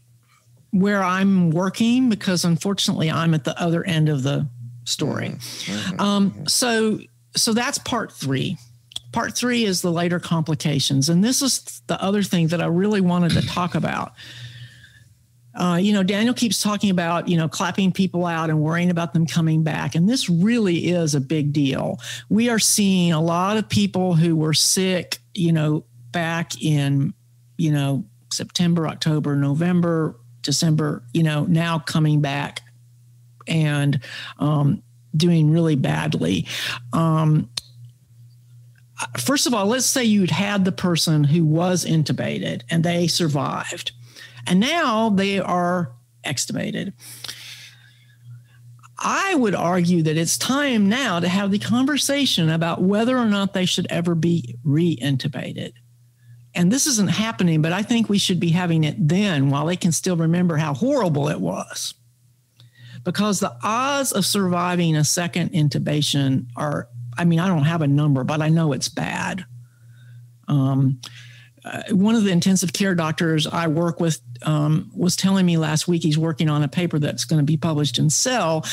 where I'm working because unfortunately I'm at the other end of the story. Mm-hmm. mm-hmm. Um, so so that's part three. Part three is the later complications. And this is the other thing that I really wanted to talk about. Uh, you know, Daniel keeps talking about, you know, clapping people out and worrying about them coming back. And this really is a big deal. We are seeing a lot of people who were sick, you know, back in, you know, September, October, November, December, you know, now coming back and um, doing really badly. Um, first of all, let's say you'd had the person who was intubated and they survived, and now they are extubated. I would argue that it's time now to have the conversation about whether or not they should ever be re-intubated. And this isn't happening, but I think we should be having it then while they can still remember how horrible it was. Because the odds of surviving a second intubation are I mean, I don't have a number, but I know it's bad. Um, uh, one of the intensive care doctors I work with um, was telling me last week he's working on a paper that's going to be published in Cell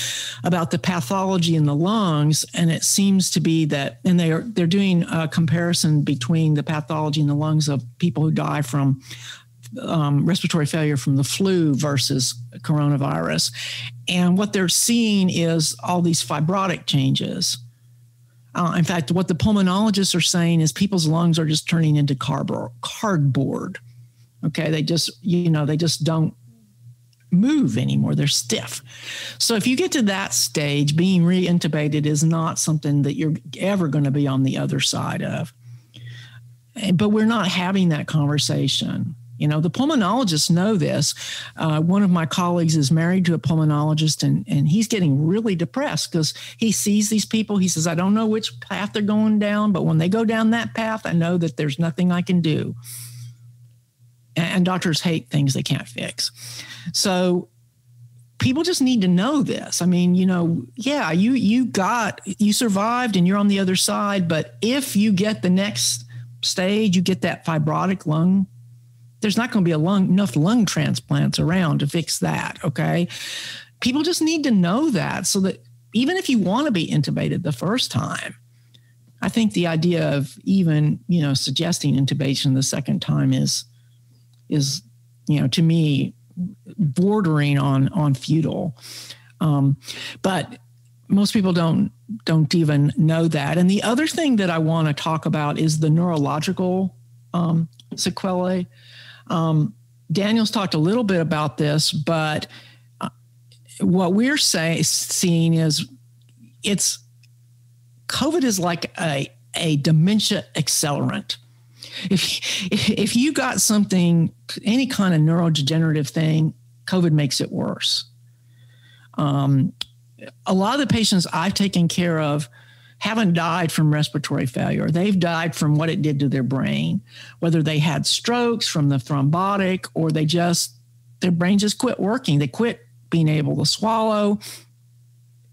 about the pathology in the lungs, and it seems to be that, and they are they're doing a comparison between the pathology in the lungs of people who die from um, respiratory failure from the flu versus coronavirus, and what they're seeing is all these fibrotic changes uh, in fact, what the pulmonologists are saying is people's lungs are just turning into cardboard. Okay, they just you know they just don't move anymore. They're stiff. So if you get to that stage, being reintubated is not something that you're ever going to be on the other side of. But we're not having that conversation. You know, the pulmonologists know this. Uh, one of my colleagues is married to a pulmonologist, and, and he's getting really depressed because he sees these people. He says, I don't know which path they're going down, but when they go down that path, I know that there's nothing I can do. And, and doctors hate things they can't fix. So people just need to know this. I mean, you know, yeah, you you got you survived and you're on the other side, but if you get the next stage, you get that fibrotic lung there's not going to be lung, enough lung transplants around to fix that. Okay. People just need to know that so that even if you want to be intubated the first time, I think the idea of even, you know, suggesting intubation the second time is, is, you know, to me, bordering on, on futile. Um, but most people don't don't even know that. And the other thing that I want to talk about is the neurological um, sequelae. Um, Daniel's talked a little bit about this, but uh, what we're say, seeing is it's COVID is like a, a dementia accelerant. If, if you got something, any kind of neurodegenerative thing, COVID makes it worse. Um, a lot of the patients I've taken care of haven't died from respiratory failure. They've died from what it did to their brain, whether they had strokes from the thrombotic or they just, their brain just quit working. They quit being able to swallow.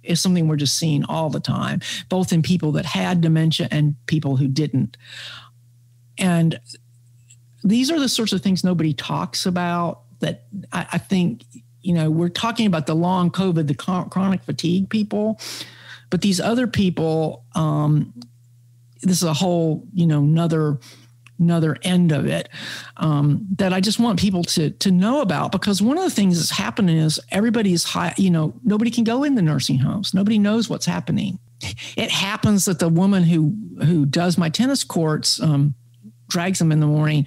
Is something we're just seeing all the time, both in people that had dementia and people who didn't. And these are the sorts of things nobody talks about that I, I think, you know, we're talking about the long COVID, the chronic fatigue people but these other people, um, this is a whole, you know, another another end of it um, that I just want people to to know about because one of the things that's happening is everybody's high, you know, nobody can go in the nursing homes. Nobody knows what's happening. it happens that the woman who who does my tennis courts um, drags them in the morning.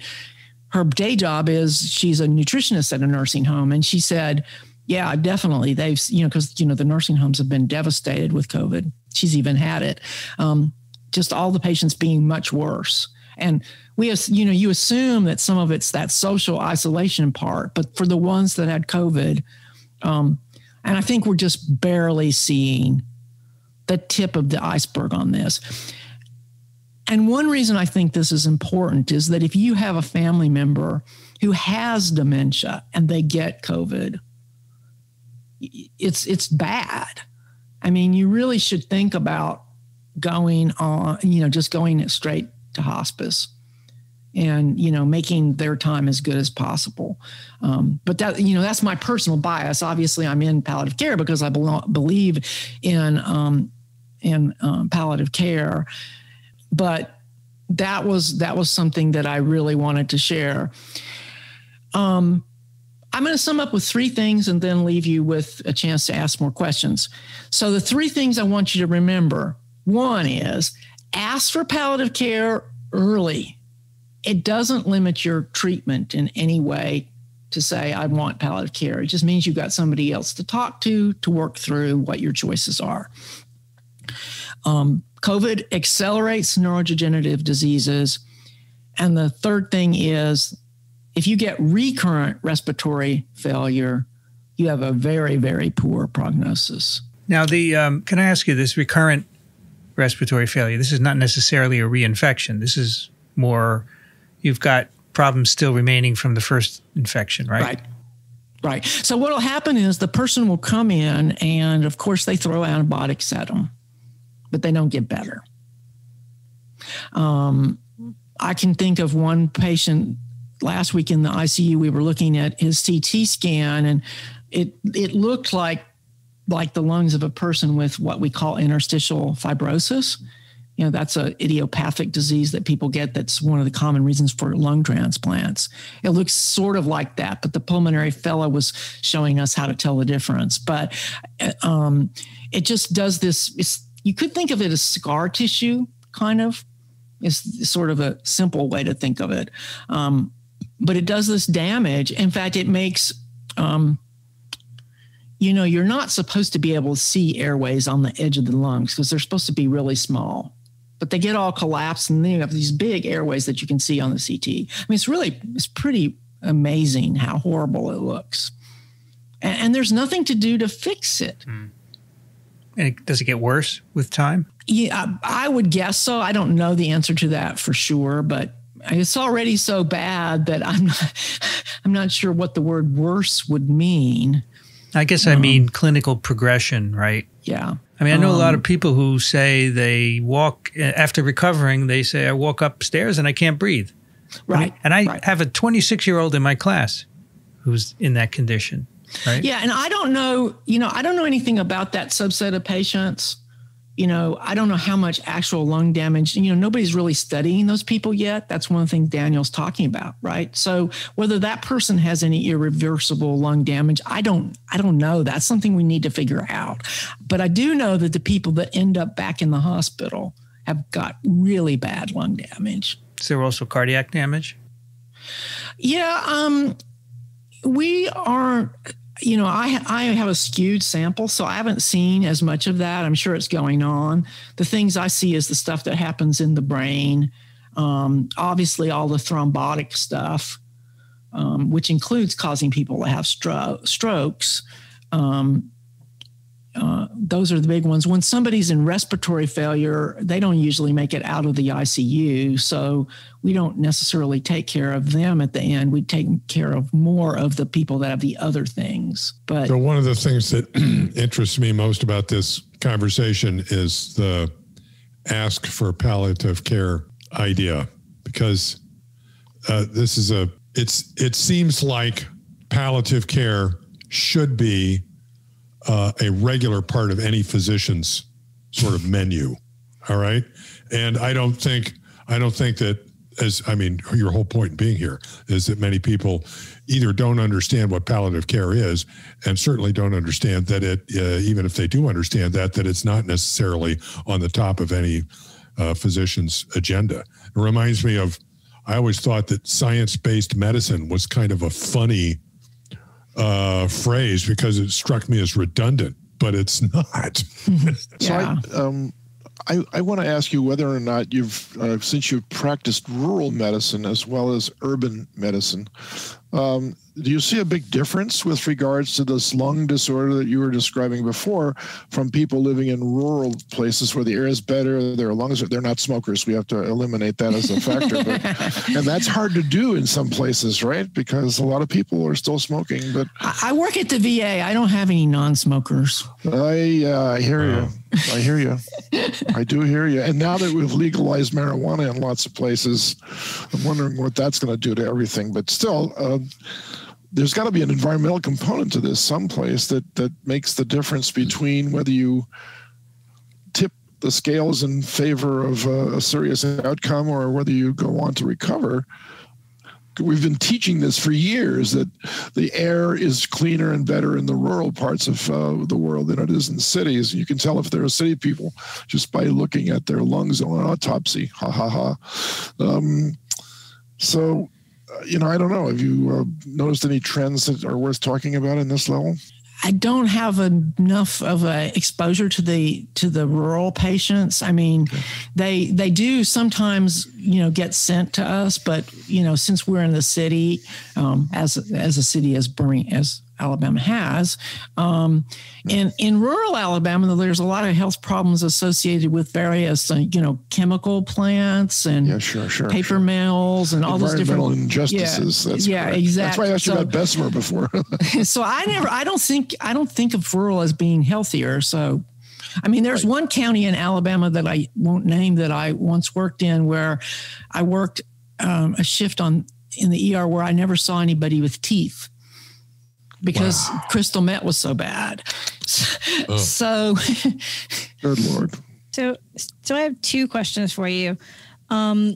Her day job is she's a nutritionist at a nursing home, and she said, "Yeah, definitely. They've you know because you know the nursing homes have been devastated with COVID. She's even had it. Um, just all the patients being much worse." And we, you know, you assume that some of it's that social isolation part, but for the ones that had COVID, um, and I think we're just barely seeing the tip of the iceberg on this. And one reason I think this is important is that if you have a family member who has dementia and they get COVID, it's it's bad. I mean, you really should think about going on, you know, just going straight to hospice and you know making their time as good as possible. Um, but that you know that's my personal bias. Obviously i'm in palliative care because i believe in um, in um, palliative care. But that was that was something that i really wanted to share. Um, i'm going to sum up with three things and then leave you with a chance to ask more questions so the three things i want you to remember one is ask for palliative care early it doesn't limit your treatment in any way to say, I want palliative care. It just means you've got somebody else to talk to to work through what your choices are. Um, COVID accelerates neurodegenerative diseases. And the third thing is if you get recurrent respiratory failure, you have a very, very poor prognosis. Now, the um, can I ask you this recurrent respiratory failure? This is not necessarily a reinfection. This is more you've got problems still remaining from the first infection, right? Right. Right. So what will happen is the person will come in, and of course they throw antibiotics at them, but they don't get better. Um, I can think of one patient last week in the ICU. We were looking at his CT scan, and it it looked like like the lungs of a person with what we call interstitial fibrosis. You know that's a idiopathic disease that people get that's one of the common reasons for lung transplants. It looks sort of like that but the pulmonary fellow was showing us how to tell the difference. But um, it just does this you could think of it as scar tissue kind of. Is sort of a simple way to think of it. Um, but it does this damage in fact it makes um, you know, you're not supposed to be able to see airways on the edge of the lungs because they're supposed to be really small but they get all collapsed and then you have these big airways that you can see on the CT. I mean, it's really, it's pretty amazing how horrible it looks. And, and there's nothing to do to fix it. Mm. And it, does it get worse with time? Yeah, I would guess so. I don't know the answer to that for sure, but it's already so bad that I'm not, [laughs] I'm not sure what the word worse would mean. I guess um, I mean clinical progression, right? Yeah. I mean, I know um, a lot of um, people who say they walk after recovering. They say I walk upstairs and I can't breathe. Right. And I right. have a 26 year old in my class who's in that condition. Right. Yeah, and I don't know. You know, I don't know anything about that subset of patients you know, I don't know how much actual lung damage, you know, nobody's really studying those people yet. That's one of the things Daniel's talking about, right? So whether that person has any irreversible lung damage, I don't I don't know. That's something we need to figure out. But I do know that the people that end up back in the hospital have got really bad lung damage. Is there also cardiac damage? Yeah, um we aren't you know, I I have a skewed sample, so I haven't seen as much of that. I'm sure it's going on. The things I see is the stuff that happens in the brain. Um, obviously, all the thrombotic stuff, um, which includes causing people to have stro- strokes. Um, uh, those are the big ones. When somebody's in respiratory failure, they don't usually make it out of the ICU. So we don't necessarily take care of them at the end. We take care of more of the people that have the other things. But so one of the things that [clears throat] interests me most about this conversation is the ask for palliative care idea, because uh, this is a it's it seems like palliative care should be uh, a regular part of any physician's sort of menu. All right, and I don't think I don't think that as I mean, your whole point in being here is that many people either don't understand what palliative care is, and certainly don't understand that it, uh, even if they do understand that, that it's not necessarily on the top of any uh, physician's agenda. It reminds me of, I always thought that science based medicine was kind of a funny uh, phrase because it struck me as redundant, but it's [laughs] not. so I, um, I, I want to ask you whether or not you've, uh, since you've practiced rural medicine as well as urban medicine, um, do you see a big difference with regards to this lung disorder that you were describing before from people living in rural places where the air is better, their lungs are, they're not smokers. We have to eliminate that as a factor. but, [laughs] and that's hard to do in some places, right? Because a lot of people are still smoking. But I work at the VA. I don't have any non-smokers. I, uh, I hear you. I hear you. I do hear you. And now that we've legalized marijuana in lots of places, I'm wondering what that's going to do to everything. But still, uh, there's got to be an environmental component to this someplace that that makes the difference between whether you tip the scales in favor of a, a serious outcome or whether you go on to recover we've been teaching this for years that the air is cleaner and better in the rural parts of uh, the world than it is in cities. You can tell if they're a city people just by looking at their lungs on an autopsy. Ha ha ha. Um, so you know, I don't know. Have you uh, noticed any trends that are worth talking about in this level? I don't have enough of a exposure to the to the rural patients. I mean, okay. they they do sometimes you know get sent to us, but you know since we're in the city, um, as as a city as Birmingham as Alabama has. Um, in in rural Alabama, there's a lot of health problems associated with various, uh, you know, chemical plants and yeah, sure, sure, paper sure. mills and all those different injustices. Yeah, That's yeah correct. exactly. That's why I asked you about Bessemer before. [laughs] [laughs] so I never, I don't think, I don't think of rural as being healthier. So. I mean, there's right. one county in Alabama that I won't name that I once worked in where I worked um, a shift on in the ER where I never saw anybody with teeth because wow. crystal meth was so bad. Oh. [laughs] So, [laughs] good lord. So, so I have two questions for you. Um,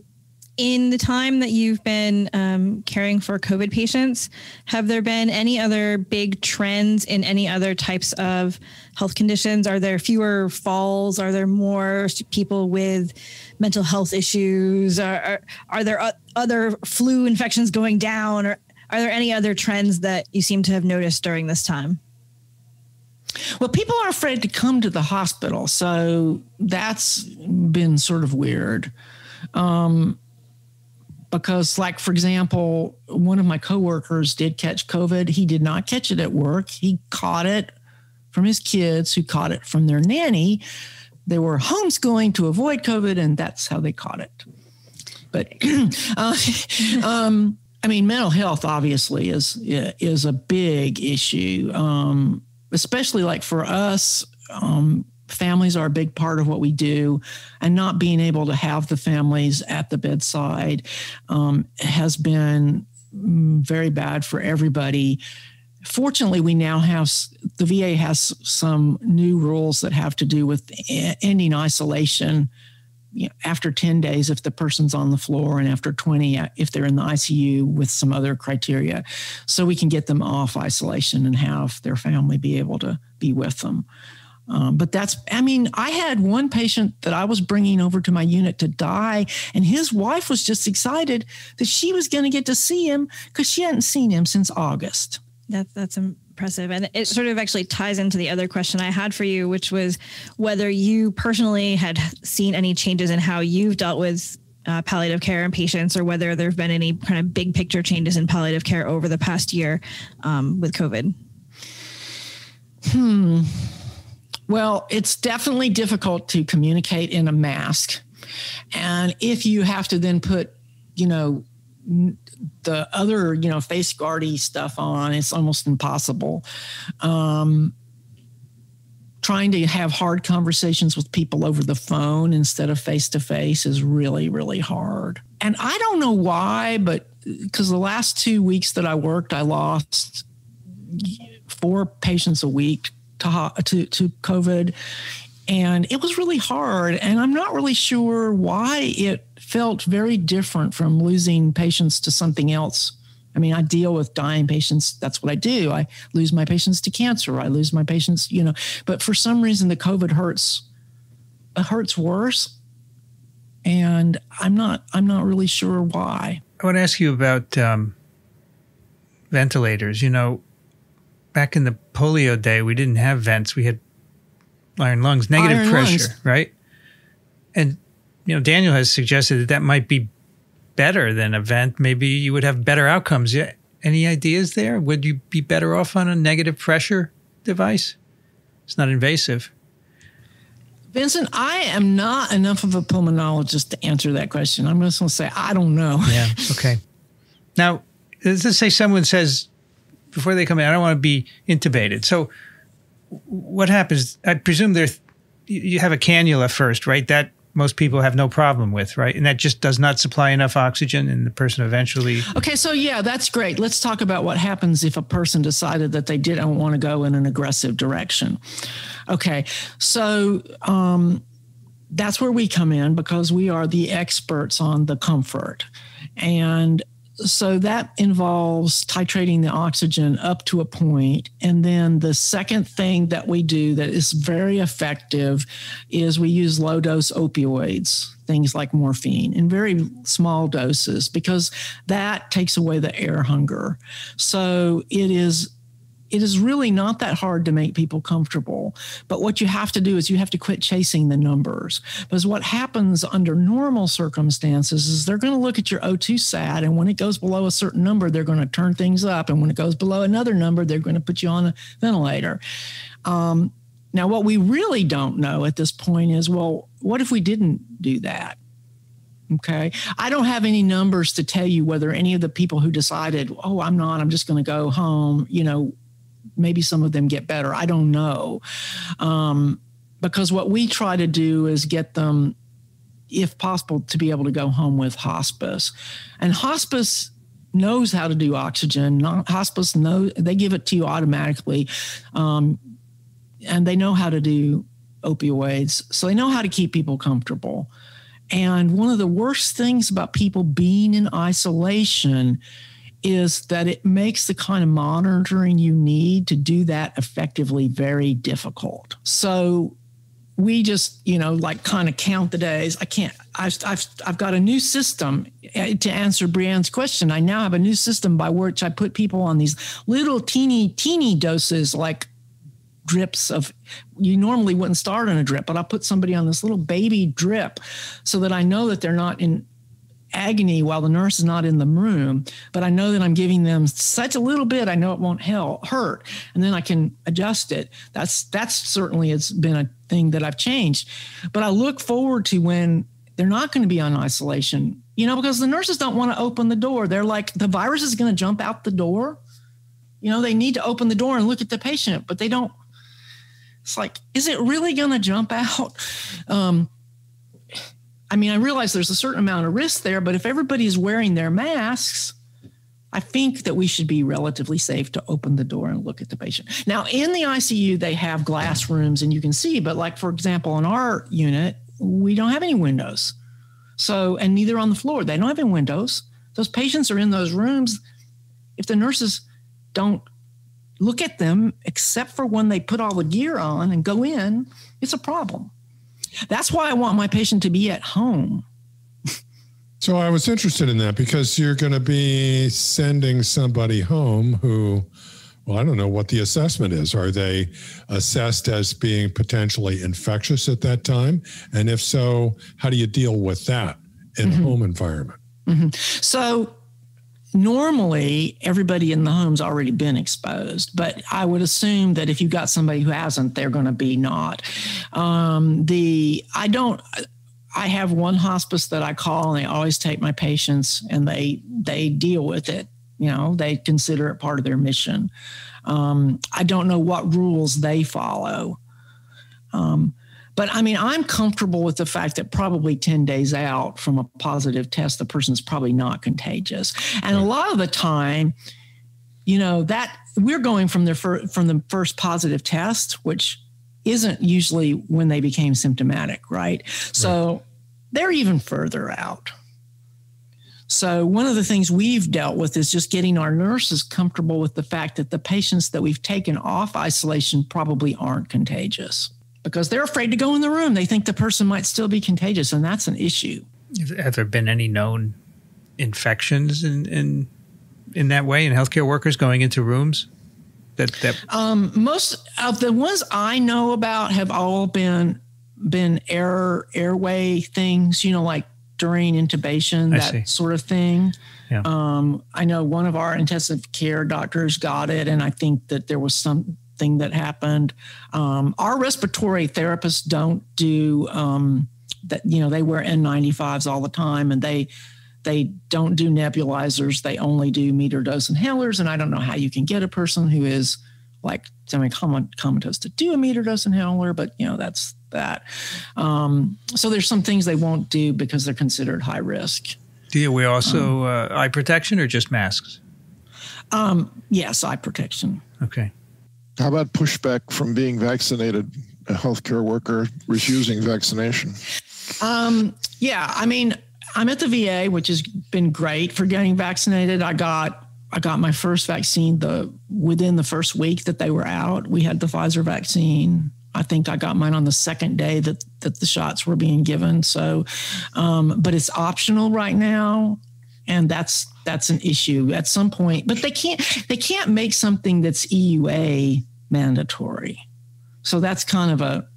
in the time that you've been um, caring for COVID patients, have there been any other big trends in any other types of health conditions? Are there fewer falls? Are there more people with mental health issues? Are, are, are there other flu infections going down? Or are there any other trends that you seem to have noticed during this time? Well, people are afraid to come to the hospital, so that's been sort of weird. Um, because, like for example, one of my coworkers did catch COVID. He did not catch it at work. He caught it from his kids, who caught it from their nanny. They were homeschooling to avoid COVID, and that's how they caught it. But [clears throat] uh, [laughs] um, I mean, mental health obviously is is a big issue, um, especially like for us. Um, families are a big part of what we do, and not being able to have the families at the bedside um, has been mm, very bad for everybody. Fortunately, we now have the VA has some new rules that have to do with ending isolation you know, after 10 days if the person's on the floor and after 20 uh, if they're in the ICU with some other criteria so we can get them off isolation and have their family be able to be with them. Um, but that's i mean i had one patient that i was bringing over to my unit to die and his wife was just excited that she was going to get to see him because she hadn't seen him since august. That's that's impressive. And it sort of actually ties into the other question I had for you, which was whether you personally had seen any changes in how you've dealt with uh, palliative care and patients, or whether there have been any kind of big picture changes in palliative care over the past year um, with COVID. Hmm. Well, it's definitely difficult to communicate in a mask. And if you have to then put, you know, the other, you know, face guardy stuff on, it's almost impossible. Um, trying to have hard conversations with people over the phone instead of face to face is really, really hard. And I don't know why, but because the last two weeks that I worked, I lost four patients a week to, to, to COVID. And it was really hard. And I'm not really sure why it felt very different from losing patients to something else. I mean, I deal with dying patients. That's what I do. I lose my patients to cancer. I lose my patients, you know. But for some reason, the COVID hurts. It hurts worse, and I'm not. I'm not really sure why. I want to ask you about um, ventilators. You know, back in the polio day, we didn't have vents. We had iron lungs, negative Iron pressure, lungs. right? And you know, Daniel has suggested that that might be better than event. Maybe you would have better outcomes. Yeah. Any ideas there? Would you be better off on a negative pressure device? It's not invasive. Vincent, I am not enough of a pulmonologist to answer that question. I'm just going to say I don't know. Yeah. Okay. Now, let's just say someone says before they come in, I don't want to be intubated. So, what happens? I presume there, you have a cannula first, right? That most people have no problem with, right? And that just does not supply enough oxygen, and the person eventually. Okay, so yeah, that's great. Let's talk about what happens if a person decided that they didn't want to go in an aggressive direction. Okay, so um, that's where we come in because we are the experts on the comfort. And so that involves titrating the oxygen up to a point. And then the second thing that we do that is very effective is we use low dose opioids, things like morphine, in very small doses, because that takes away the air hunger. So it is it is really not that hard to make people comfortable. But what you have to do is you have to quit chasing the numbers. Because what happens under normal circumstances is they're going to look at your O2 SAT, and when it goes below a certain number, they're going to turn things up. And when it goes below another number, they're going to put you on a ventilator. Um, now, what we really don't know at this point is well, what if we didn't do that? Okay. I don't have any numbers to tell you whether any of the people who decided, oh, I'm not, I'm just going to go home, you know, maybe some of them get better. I don't know. Um, because what we try to do is get them, if possible, to be able to go home with hospice. And hospice knows how to do oxygen. Not, hospice know they give it to you automatically, um, and they know how to do opioids. So they know how to keep people comfortable. And one of the worst things about people being in isolation is that it makes the kind of monitoring you need to do that effectively very difficult. So we just, you know, like kind of count the days. I can't, I've, I've, I've got a new system uh, to answer Brianne's question. I now have a new system by which I put people on these little teeny, teeny doses, like drips of you normally wouldn't start on a drip but i put somebody on this little baby drip so that i know that they're not in agony while the nurse is not in the room but i know that i'm giving them such a little bit i know it won't help, hurt and then i can adjust it. That's that's certainly it's been a thing that i've changed. But i look forward to when they're not going to be on isolation you know because the nurses don't want to open the door. They're like the virus is going to jump out the door. You know they need to open the door and look at the patient but they don't it's like, is it really going to jump out? Um, I mean, I realize there's a certain amount of risk there, but if everybody's wearing their masks, I think that we should be relatively safe to open the door and look at the patient. Now, in the ICU, they have glass rooms and you can see, but like, for example, in our unit, we don't have any windows. So, and neither on the floor, they don't have any windows. Those patients are in those rooms. If the nurses don't look at them except for when they put all the gear on and go in, it's a problem. That's why I want my patient to be at home. So I was interested in that because you're going to be sending somebody home who, well, I don't know what the assessment is. Are they assessed as being potentially infectious at that time? And if so, how do you deal with that in Mm-hmm. home environment? So normally everybody in the home's already been exposed, but I would assume that if you got somebody who hasn't, they're going to be not. Um, the I don't. I have one hospice that I call, and they always take my patients, and they they deal with it. You know, they consider it part of their mission. Um, I don't know what rules they follow. Um, but I mean, I'm comfortable with the fact that probably 10 days out from a positive test, the person's probably not contagious. And a lot of the time, you know, that we're going from their fir- from the first positive test, which isn't usually when they became symptomatic, right? So they're even further out. So, one of the things we've dealt with is just getting our nurses comfortable with the fact that the patients that we've taken off isolation probably aren't contagious because they're afraid to go in the room. They think the person might still be contagious, and that's an issue. Have there been any known infections in in, in that way in healthcare workers going into rooms? That that um, most of the ones I know about have all been been air airway things. You know, like during intubation, I that see. sort of thing. Yeah. Um, I know one of our intensive care doctors got it, and I think that there was something that happened. Um, our respiratory therapists don't do um, that. You know, they wear N95s all the time, and they they don't do nebulizers. They only do meter dose inhalers, and I don't know how you can get a person who is like semi-comatose to do a meter dose inhaler, but you know that's that. Um, so there's some things they won't do because they're considered high risk. do you wear also uh, eye protection or just masks? Um, yes, eye protection. Okay. How about pushback from being vaccinated? A healthcare worker refusing vaccination. Um, yeah, I mean, I'm at the VA, which has been great for getting vaccinated. I got I got my first vaccine the within the first week that they were out. We had the Pfizer vaccine. I think I got mine on the second day that that the shots were being given. So, um, but it's optional right now, and that's that's an issue at some point. But they can't they can't make something that's EUA mandatory. So that's kind of a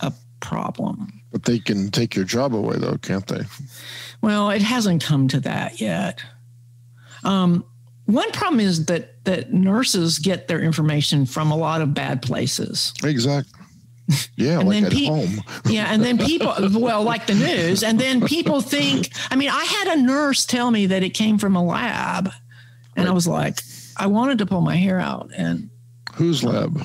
a problem. But they can take your job away, though, can't they? Well, it hasn't come to that yet. Um, one problem is that that nurses get their information from a lot of bad places. Exactly. Yeah, And like then at pe- home. Yeah, and then people, well, like the news, and then people think. I mean, I had a nurse tell me that it came from a lab, and I was like, I wanted to pull my hair out, and Whose lab?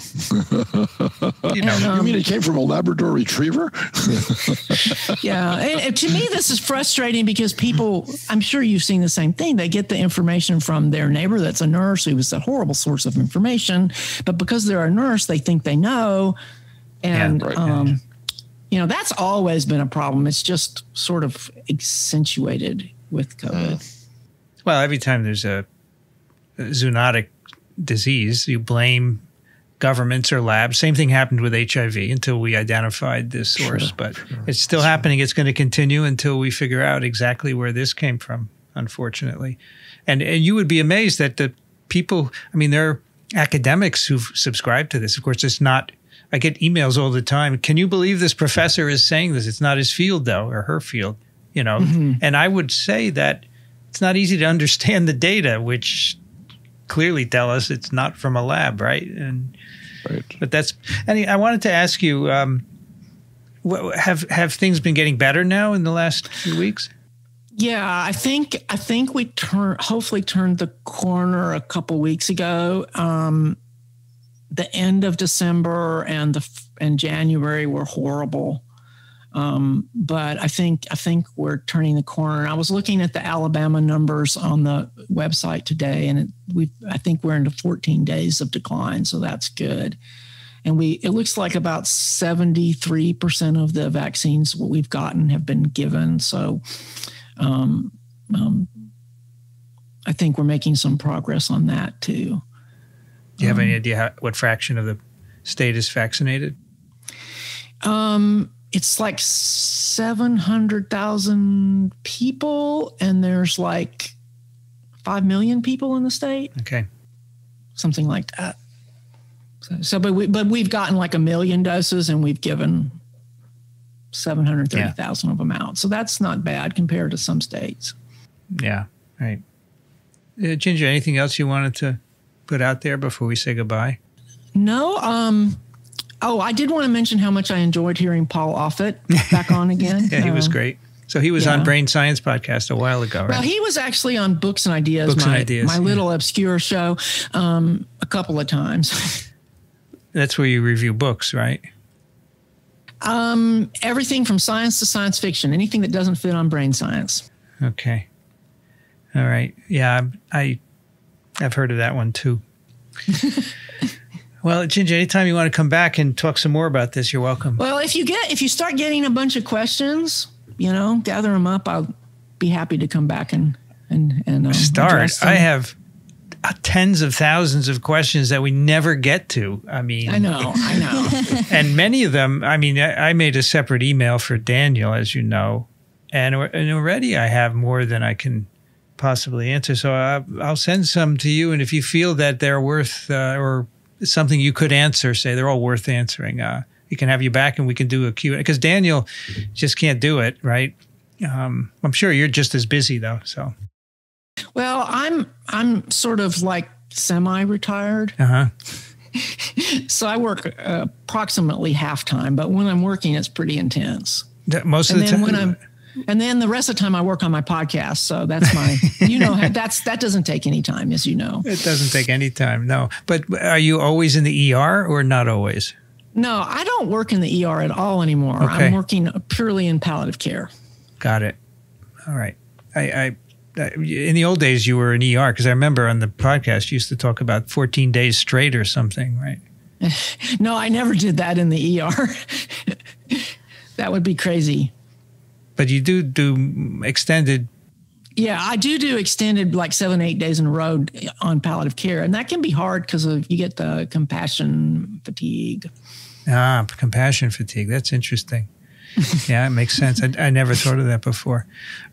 You know, And, you um, mean it came from a Labrador Retriever? [laughs] yeah, and, and to me, this is frustrating because people, I'm sure you've seen the same thing. They get the information from their neighbor that's a nurse who was a horrible source of information, but because they're a nurse, they think they know. And, right. um, you know, that's always been a problem. It's just sort of accentuated with COVID. well, every time there's a zoonotic disease, you blame governments or labs. Same thing happened with HIV until we identified this source, but it's still happening. It's going to continue until we figure out exactly where this came from, unfortunately. And and you would be amazed that the people, I mean, there are academics who've subscribed to this. Of course, it's not I get emails all the time. Can you believe this professor is saying this? It's not his field though, or her field, you know. And I would say that it's not easy to understand the data, which clearly tell us it's not from a lab, right? And right. but that's. And I wanted to ask you, um, wh- have have things been getting better now in the last few weeks? Yeah, I think I think we turn hopefully turned the corner a couple weeks ago. Um, the end of December and the and January were horrible, um, but I think I think we're turning the corner. I was looking at the Alabama numbers on the website today, and we I think we're into 14 days of decline, so that's good. And we it looks like about 73 percent of the vaccines what we've gotten have been given. So um, um, I think we're making some progress on that too. Do you have any idea how, what fraction of the state is vaccinated? Um, it's like 700,000 people, and there's like 5 million people in the state, Okay. something like that. So, so but, we, but we've gotten like a million doses and we've given 730,000 of them out. So that's not bad compared to some states. Yeah. Right. Uh, Ginger, anything else you wanted to put out there before we say goodbye? No, um, oh, I did want to mention how much I enjoyed hearing Paul Offit back on again. [laughs] Yeah, he was Um, great. So he was on. Brain Science podcast a while ago, right? Well, he was actually on Books and Ideas, Books and my, Ideas, my yeah. little obscure show, um, a couple of times. [laughs] That's where you review books, right? um, everything from science to science fiction, anything that doesn't fit on brain science. Okay. All right. Yeah, I, I I've heard of that one too. [laughs] well, Ginger, anytime you want to come back and talk some more about this, you're welcome. Well, if you get if you start getting a bunch of questions, you know, gather them up. I'll be happy to come back and and and um, Start. I have uh, tens of thousands of questions that we never get to. I mean, I know, I know. [laughs] and many of them, I mean, I I made a separate email for Daniel, as you know, and, and already I have more than I can possibly answer. So I, I'll send some to you, and if you feel that they're worth uh, or something you could answer, say they're all worth answering. Uh, we can have you back, and we can do a Q because Daniel just can't do it, right? Um, I'm sure you're just as busy though. So, well, I'm I'm sort of like semi-retired, uh huh. [laughs] so I work uh, approximately half time. But when I'm working, it's pretty intense. That Most of And the then time, when I'm and then the rest of the time I work on my podcast. So that's my, [laughs] you know, that's that doesn't take any time, as you know. it doesn't take any time. No, but are you always in the ER or not always? No, I don't work in the ER at all anymore. Okay. I'm working purely in palliative care. Got it. All right. I, I in the old days you were in ER because I remember on the podcast you used to talk about 14 days straight or something, right? [laughs] No, I never did that in the ER. [laughs] that would be crazy. But you do do extended. Yeah, I do do extended like seven, eight days in a row on palliative care, and that can be hard because you get the compassion fatigue. Ah, compassion fatigue. That's interesting. [laughs] yeah, it makes sense. I, I never thought of that before.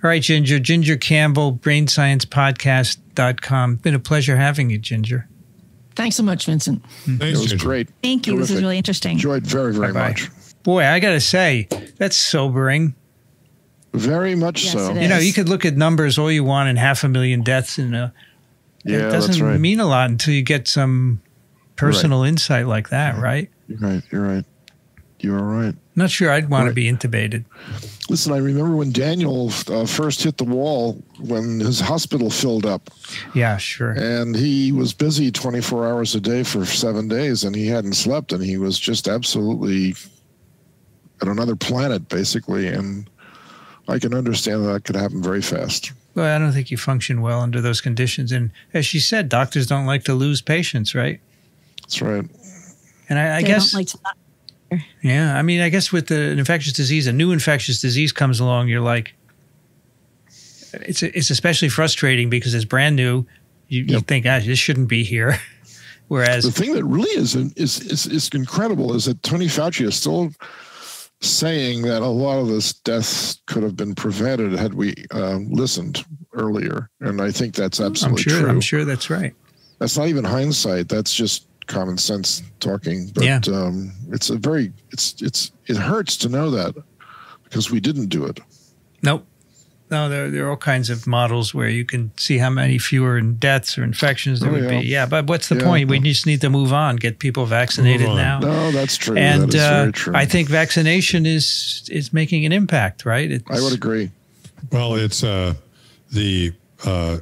All right, Ginger. Ginger Campbell, brainsciencepodcast.com. Been a pleasure having you, Ginger. Thanks so much, Vincent. Thanks, It was Ginger. great. Thank you. This is really interesting. Enjoyed very, very Bye-bye. much. Boy, I got to say, that's sobering. Very much Yes, so. You know, you could look at numbers all you want and half a million deaths in a Yeah, it doesn't right. mean a lot until you get some personal insight like that, right? You're right. You're right. You are right. Not sure I'd want to be intubated. Listen, I remember when Daniel uh, first hit the wall when his hospital filled up, Yeah, sure. and he was busy 24 hours a day for seven days, and he hadn't slept, and he was just absolutely at another planet, basically. And I can understand that, that could happen very fast. Well, I don't think you function well under those conditions. And as she said, doctors don't like to lose patients, right? That's right. And I, I They guess, don't like to not- yeah, I mean, I guess with the an infectious disease, a new infectious disease comes along, you're like, it's it's especially frustrating because it's brand new. You, you think, gosh, this shouldn't be here. [laughs] Whereas, The thing that really is is is, is incredible is that Tony Fauci is still saying that a lot of this deaths could have been prevented had we um, listened earlier, and I think that's I'm absolutely sure, true. I'm sure that's right. That's not even hindsight. That's just common sense talking. But Yeah. um, it's a very it's it's it hurts to know that because we didn't do it. Nope. No, there, there are all kinds of models where you can see how many fewer deaths or infections there Oh, would yeah. be. Yeah, but what's the Yeah. point? We just need to move on, get people vaccinated now. No, that's true. and that is uh, very true. I think vaccination is is making an impact, right? It's, I would agree. Well, it's uh, the uh,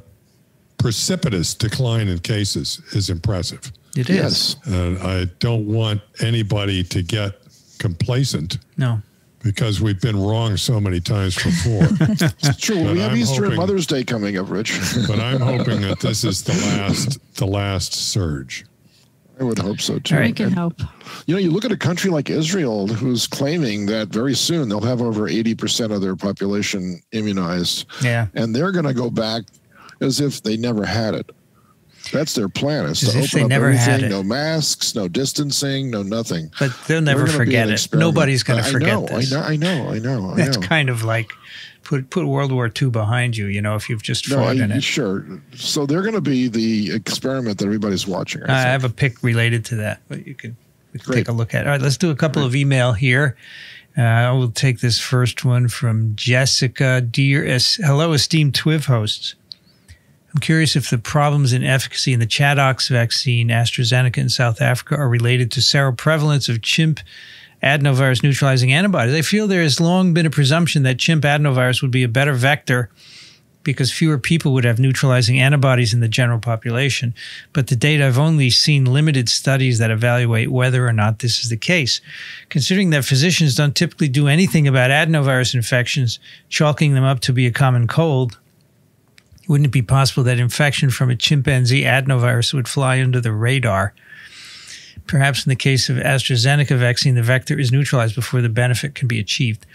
precipitous decline in cases is impressive. It is. Yes. And I don't want anybody to get complacent No. Because we've been wrong so many times before. [laughs] It's true. But we have I'm Easter and Mother's Day coming up, Rich. [laughs] but I'm hoping that [laughs] this is the last the last surge. I would hope so too. All right. We can help. You know, you look at a country like Israel, who's claiming that very soon they'll have over 80% of their population immunized, Yeah. and they're going to go back as if they never had it. That's their plan is to open they up never everything, had it. no masks, no distancing, no nothing. But they'll never We're gonna be forget it. Nobody's going to forget know, this. I know, I know, I know, I That's know. kind of like put put World War II behind you. You know, if you've just no, fought in it. sure. So they're going to be the experiment that everybody's watching. I I have a pic related to that, but you we can take a look at it. All right, let's do a couple of email here. Uh, I will take this first one from Jessica. Dear, hello, esteemed TWIV hosts. I'm curious if the problems in efficacy in the ChAdOx vaccine, AstraZeneca in South Africa, are related to seroprevalence of chimp adenovirus neutralizing antibodies. I feel there has long been a presumption that chimp adenovirus would be a better vector because fewer people would have neutralizing antibodies in the general population. But to date, I've only seen limited studies that evaluate whether or not this is the case. Considering that physicians don't typically do anything about adenovirus infections, chalking them up to be a common cold, wouldn't it be possible that infection from a chimpanzee adenovirus would fly under the radar? Perhaps in the case of AstraZeneca vaccine, the vector is neutralized before the benefit can be achieved.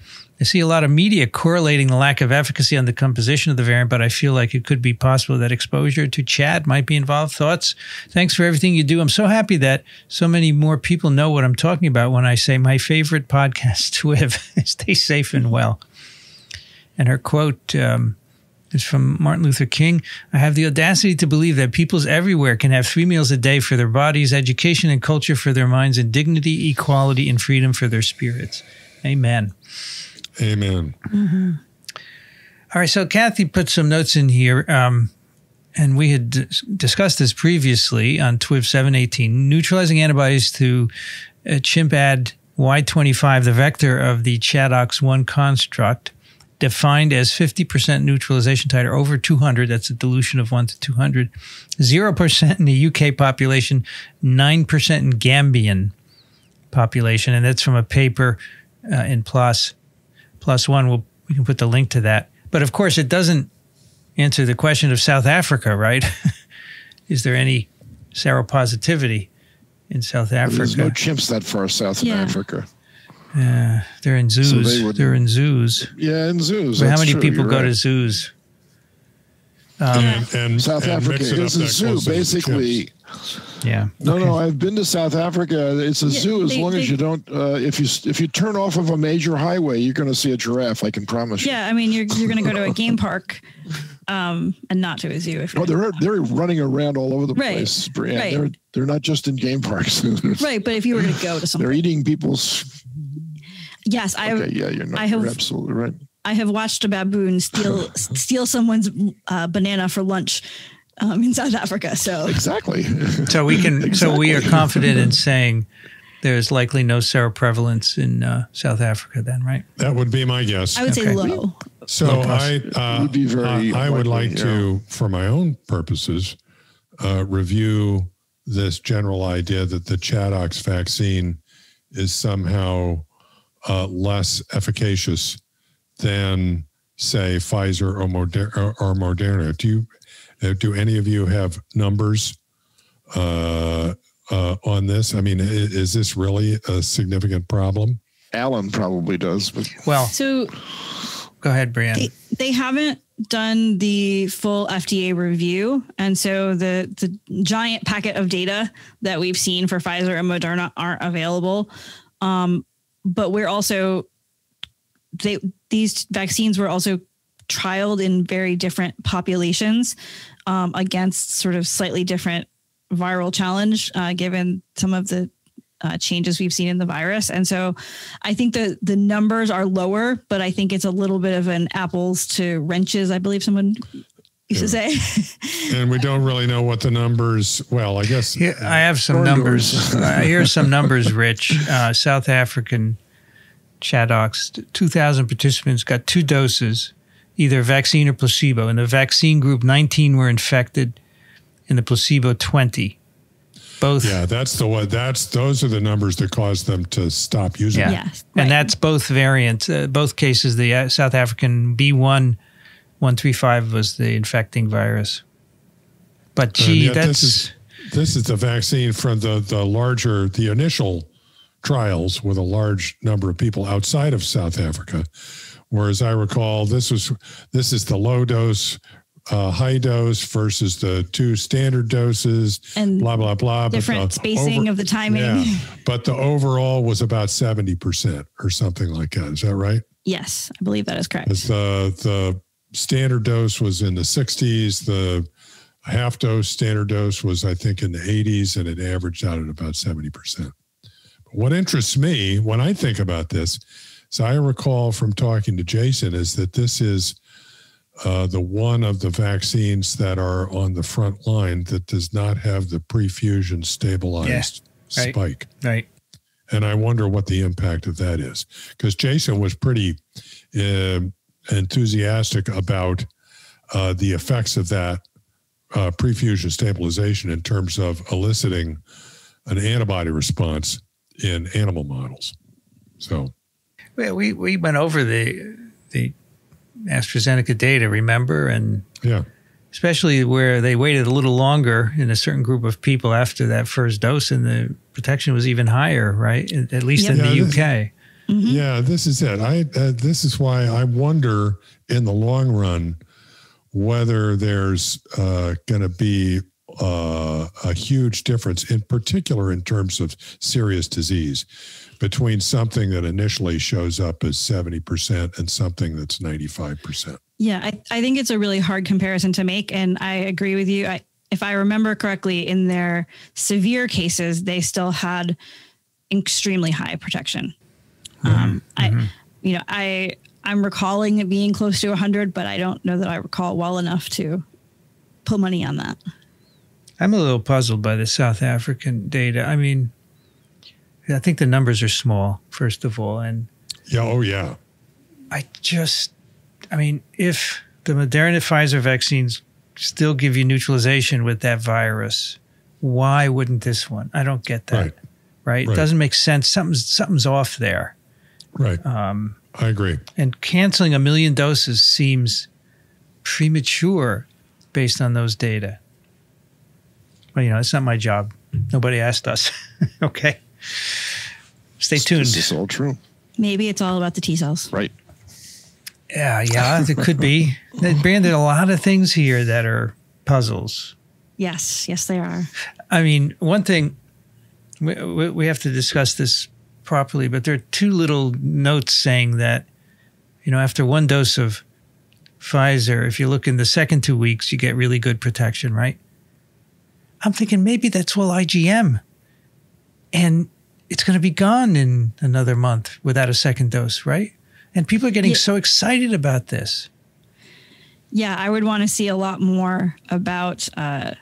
I see a lot of media correlating the lack of efficacy on the composition of the variant, but I feel like it could be possible that exposure to Chad might be involved. Thoughts? Thanks for everything you do. I'm so happy that so many more people know what I'm talking about when I say my favorite podcast, [laughs] TWIV. Stay safe and well. And her quote um, is from Martin Luther King I have the audacity to believe that peoples everywhere can have three meals a day for their bodies, education and culture for their minds, and dignity, equality, and freedom for their spirits. Amen. Amen. All right, so Kathy put some notes in here, um, and we had dis- discussed this previously on TWIV 718. Neutralizing antibodies to uh, ChIMPAD Y25, the vector of the ChAdOx1 construct, defined as 50% neutralization titer over 200. That's a dilution of 1 to 200. 0% in the UK population, 9% in Gambian population. And that's from a paper uh, in PLOS plus one. We'll, we can put the link to that. But of course, it doesn't answer the question of South Africa, right? [laughs] Is there any seropositivity in South Africa? There's no chimps that far south in Africa. Uh, they're in zoos. they would- they're in zoos. Yeah, in zoos. But how many true, people you're go to right. zoos? and, and South and Africa mix it up is a zoo, closely with the basically. Yeah. No, no, I've been to South Africa. It's a Yeah, zoo as they- long as you don't. Uh, if you if you turn off of a major highway, you're going to see a giraffe. I can promise you. Yeah, I mean, you're you're going to go to a game park, um, and not to a zoo if you're Oh, they're they're running around all over the Right, place. Brianne. right. They're they're not just in game parks. [laughs] right. But if you were going to go to they're eating people's. Yes, I Okay, yeah, you're not. I have- you're absolutely right. I have watched a baboon steal [laughs] steal someone's uh, banana for lunch um, in South Africa. So Exactly. [laughs] So we can. So we are confident in saying there's likely no seroprevalence in uh, South Africa. Then, right? That would be my guess. I would say low. So Low. I, uh, Would be very I, I would likely, like to, for my own purposes, uh, review this general idea that the ChAdOx vaccine is somehow uh, less efficacious than, say, Pfizer or, Moder- or, or Moderna. Do you, uh, do any of you have numbers uh, uh, on this? I mean, i- is this really a significant problem? Alan probably does, but Well, So go ahead, Brianne. they, they haven't done the full FDA review, and so the the giant packet of data that we've seen for Pfizer and Moderna aren't available. Um, but we're also they these vaccines were also trialed in very different populations um, against sort of slightly different viral challenge, uh, given some of the uh, changes we've seen in the virus. And so I think that the numbers are lower, but I think it's a little bit of an apples to wrenches, I believe someone used to say. And we don't really know what the numbers. Well, I guess Here, I have some numbers. doors. uh, [laughs] here's some numbers, Rich. Uh, South African ChAdOx, 2,000 participants got two doses, either vaccine or placebo. In the vaccine group, 19 were infected. In the placebo, 20. Both. Yeah, that's the one. That's those are the numbers that caused them to stop using Yeah. it. Yes, And that's both variants. Uh, both cases, the uh, South African B1 135 was the infecting virus. But And gee, yet that's this is this is the vaccine from the the larger the initial trials with a large number of people outside of South Africa. Whereas I recall, this was this is the low dose, uh, high dose versus the two standard doses, And blah blah blah. but different the spacing over- of the timing. Yeah, [laughs] but the overall was about seventy percent or something like that. Is that right? Yes, I believe that is correct. As the the standard dose was in the 60s, the half dose standard dose was I think in the 80s, and it averaged out at about 70 percent. What interests me when I think about this, as I recall from talking to Jason, is that this is uh, the one of the vaccines that are on the front line that does not have the prefusion stabilized right. spike. right. And I wonder what the impact of that is. Because Jason was pretty um enthusiastic about uh, the effects of that uh, prefusion stabilization in terms of eliciting an antibody response in animal models. So, Well, we, we went over the the AstraZeneca data, remember, and yeah. especially where they waited a little longer in a certain group of people after that first dose, and the protection was even higher, right? At least in Yeah, the UK. Mm-hmm. Yeah, this is it. I uh, this is why I wonder in the long run whether there's uh, going to be uh, a huge difference, in particular in terms of serious disease, between something that initially shows up as 70% and something that's 95%. Yeah, I, I think it's a really hard comparison to make. And I agree with you. I, if I remember correctly, in their severe cases, they still had extremely high protection. Mm-hmm. Um, mm-hmm. I, you know, I I'm recalling it being close to 100, but I don't know that I recall well enough to put money on that. I'm a little puzzled by the South African data. I mean, I think the numbers are small, first of all, and yeah, oh yeah. I just, I mean, if the Moderna Pfizer vaccines still give you neutralization with that virus, why wouldn't this one? I don't get that. Right. right? right. It doesn't make sense. Something's something's off there. Right. Um, I agree. And canceling a million doses seems premature based on those data. But you know, it's not my job. Nobody asked us. [laughs] okay. Stay tuned. This is all true. Maybe it's all about the T cells. Right. Yeah, yeah, it could be. [laughs] They branded a lot of things here that are puzzles. Yes, yes, they are. I mean, one thing we, we have to discuss this properly, but there are two little notes saying that, you know, after one dose of Pfizer, if you look in the second two weeks, you get really good protection, right? I'm thinking maybe that's all IgM. And it's going to be gone in another month without a second dose, right? And people are getting yeah. so excited about this. Yeah, I would want to see a lot more about uh,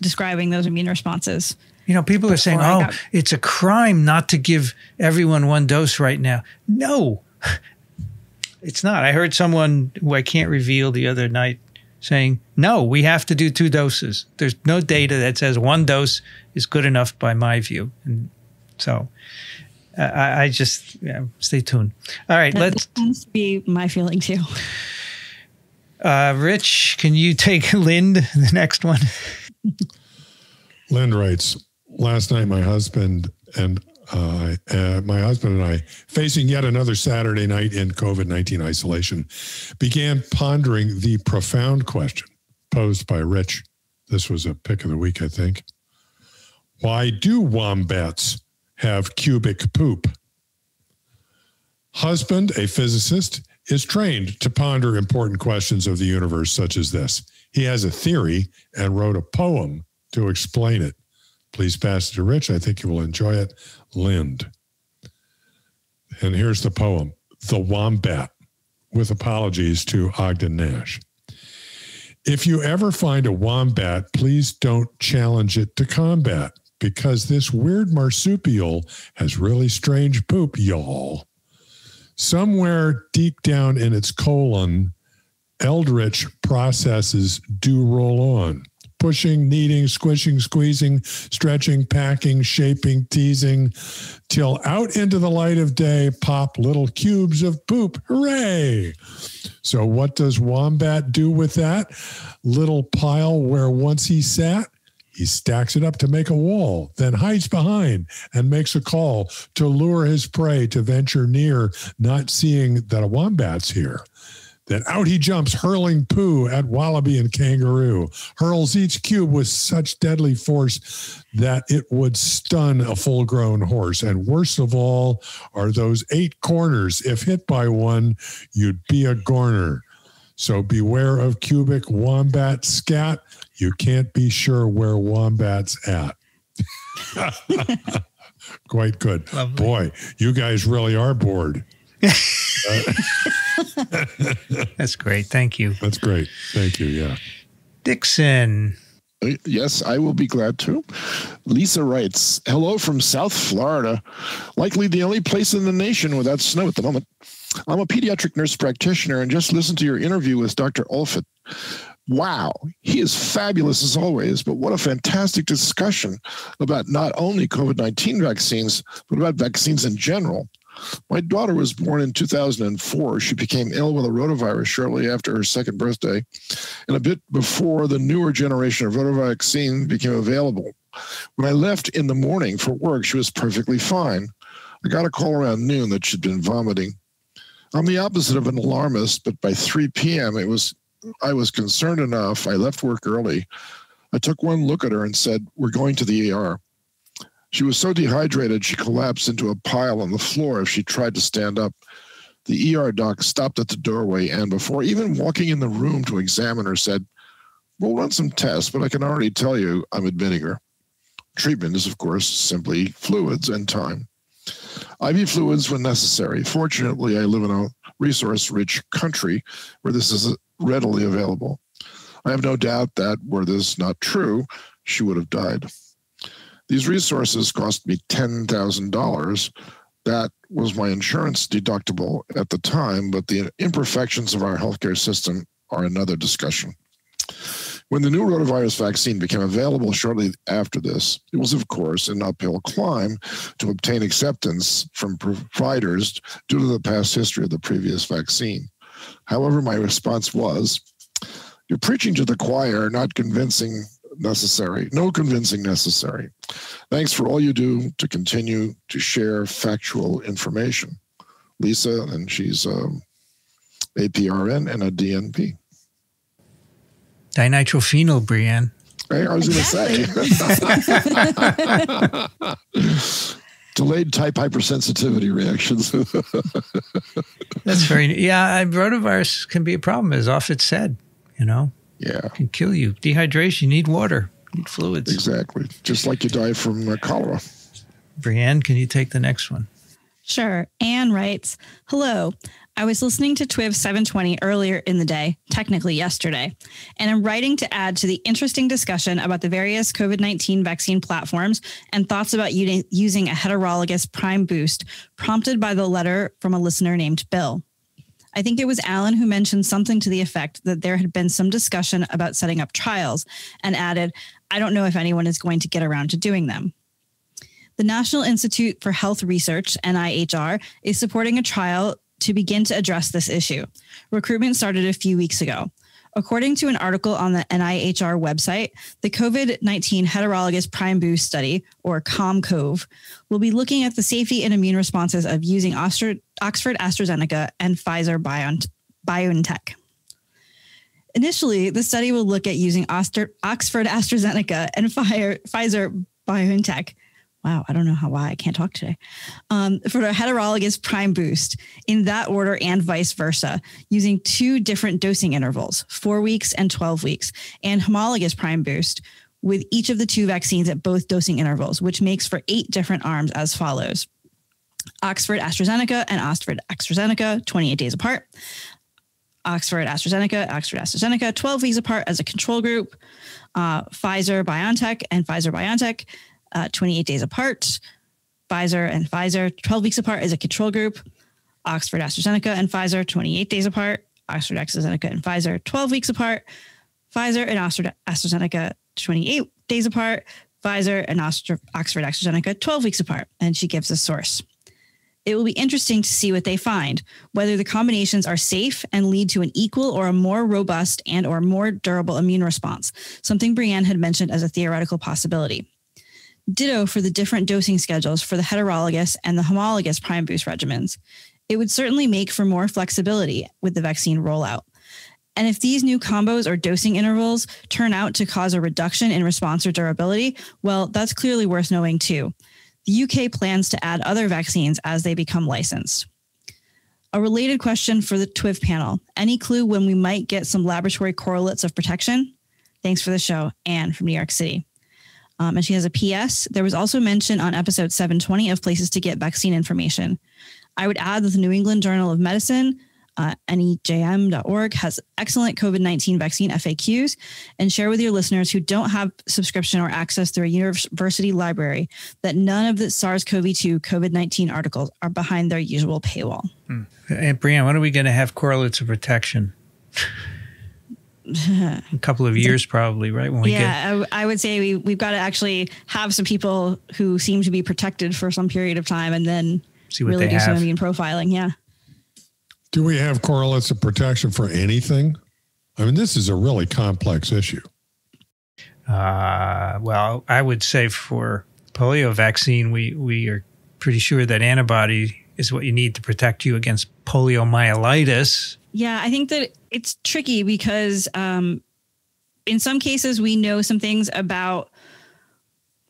describing those immune responses. You know, people are saying, oh, got- it's a crime not to give everyone one dose right now. No, [laughs] it's not. I heard someone who I can't reveal the other night saying, no, we have to do two doses. There's no data that says one dose is good enough, by my view. And so uh, I, I, just yeah, stay tuned. All right, that let's tends to be my feeling too. Uh, Rich, can you take [laughs] Lind the next one? Lind writes, last night my husband and uh, uh, my husband and I, facing yet another Saturday night in COVID 19 isolation, began pondering the profound question posed by Rich. This was a pick of the week, I think. Why do wombats have cubic poop. Husband, a physicist, is trained to ponder important questions of the universe, such as this. He has a theory and wrote a poem to explain it. Please pass it to Rich. I think you will enjoy it. Lind. And here's the poem The Wombat, with apologies to Ogden Nash. If you ever find a wombat, please don't challenge it to combat because this weird marsupial has really strange poop, y'all. Somewhere deep down in its colon, eldritch processes do roll on pushing, kneading, squishing, squeezing, stretching, packing, shaping, teasing, till out into the light of day pop little cubes of poop. Hooray! So, what does Wombat do with that little pile where once he sat? He stacks it up to make a wall, then hides behind and makes a call to lure his prey to venture near, not seeing that a wombat's here. Then out he jumps, hurling poo at wallaby and kangaroo, hurls each cube with such deadly force that it would stun a full grown horse. And worst of all are those eight corners. If hit by one, you'd be a gorner. So beware of cubic wombat scat you can't be sure where Wombat's at. [laughs] Quite good. Lovely. Boy, you guys really are bored. [laughs] Uh, [laughs] [laughs] That's great. Thank you. That's great. Thank you. Yeah. Dixon. Uh, yes, I will be glad to. Lisa writes, Hello from South Florida, likely the only place in the nation without snow at the moment. I'm a pediatric nurse practitioner and just listened to your interview with Dr. Offit wow, he is fabulous as always. But what a fantastic discussion about not only COVID 19 vaccines, but about vaccines in general. My daughter was born in 2004. She became ill with a rotavirus shortly after her second birthday, and a bit before the newer generation of rotavirus vaccine became available. When I left in the morning for work, she was perfectly fine. I got a call around noon that she'd been vomiting. I'm the opposite of an alarmist, but by 3 p.m. it was I was concerned enough. I left work early. I took one look at her and said, "We're going to the ER." She was so dehydrated she collapsed into a pile on the floor if she tried to stand up. The ER doc stopped at the doorway and, before even walking in the room to examine her, said, We'll run some tests, but I can already tell you I'm admitting her. Treatment is, of course, simply fluids and time. IV fluids when necessary. Fortunately, I live in a resource rich country where this is readily available. I have no doubt that, were this not true, she would have died. These resources cost me $10,000. That was my insurance deductible at the time, but the imperfections of our healthcare system are another discussion. When the new rotavirus vaccine became available shortly after this, it was, of course, an uphill climb to obtain acceptance from providers due to the past history of the previous vaccine. However, my response was, You're preaching to the choir, not convincing necessary. No convincing necessary. Thanks for all you do to continue to share factual information. Lisa, and she's um, APRN and a DNP. Dinitrophenol, Brianne. Hey, I was exactly. going to say. [laughs] Delayed type hypersensitivity reactions. [laughs] That's very, yeah, rotavirus can be a problem, as often said, you know. Yeah. Can kill you. Dehydration, you need water, you need fluids. Exactly. Just like you die from uh, cholera. Brianne, can you take the next one? Sure. Anne writes Hello. I was listening to TWIV 720 earlier in the day, technically yesterday, and I'm writing to add to the interesting discussion about the various COVID 19 vaccine platforms and thoughts about using a heterologous prime boost prompted by the letter from a listener named Bill. I think it was Alan who mentioned something to the effect that there had been some discussion about setting up trials and added, I don't know if anyone is going to get around to doing them. The National Institute for Health Research, NIHR, is supporting a trial to begin to address this issue. Recruitment started a few weeks ago. According to an article on the NIHR website, the COVID 19 heterologous prime boost study, or Com-COV, will be looking at the safety and immune responses of using Oxford, AstraZeneca and Pfizer BioNTech. Initially, the study will look at using Oxford AstraZeneca and Pfizer BioNTech wow, I don't know how why I can't talk today. Um, for the heterologous prime boost in that order and vice versa, using two different dosing intervals, four weeks and 12 weeks, and homologous prime boost with each of the two vaccines at both dosing intervals, which makes for eight different arms as follows. Oxford AstraZeneca and Oxford AstraZeneca, 28 days apart. Oxford AstraZeneca, Oxford AstraZeneca, 12 weeks apart as a control group. Uh, Pfizer BioNTech and Pfizer BioNTech, uh, 28 days apart. Pfizer and Pfizer, 12 weeks apart as a control group. Oxford, AstraZeneca, and Pfizer, 28 days apart. Oxford, AstraZeneca, and Pfizer, 12 weeks apart. Pfizer and Oxford, AstraZeneca, 28 days apart. Pfizer and Oxford, AstraZeneca, 12 weeks apart. And she gives a source. It will be interesting to see what they find, whether the combinations are safe and lead to an equal or a more robust and or more durable immune response, something Brianne had mentioned as a theoretical possibility. Ditto for the different dosing schedules for the heterologous and the homologous prime boost regimens. It would certainly make for more flexibility with the vaccine rollout. And if these new combos or dosing intervals turn out to cause a reduction in response or durability, well, that's clearly worth knowing too. The UK plans to add other vaccines as they become licensed. A related question for the TWIV panel Any clue when we might get some laboratory correlates of protection? Thanks for the show, Anne from New York City. Um, and she has a PS. There was also mention on episode 720 of places to get vaccine information. I would add that the New England Journal of Medicine, uh, nejm.org, has excellent COVID 19 vaccine FAQs and share with your listeners who don't have subscription or access through a university library that none of the SARS CoV 2 COVID 19 articles are behind their usual paywall. Hmm. Hey, Brianne, when are we going to have correlates of protection? [laughs] a couple of years probably right when we yeah get- I, I would say we, we've got to actually have some people who seem to be protected for some period of time and then See what really do have. some immune profiling yeah do we have correlates of protection for anything i mean this is a really complex issue uh, well i would say for polio vaccine we we are pretty sure that antibody is what you need to protect you against poliomyelitis. Yeah, I think that it's tricky because um, in some cases we know some things about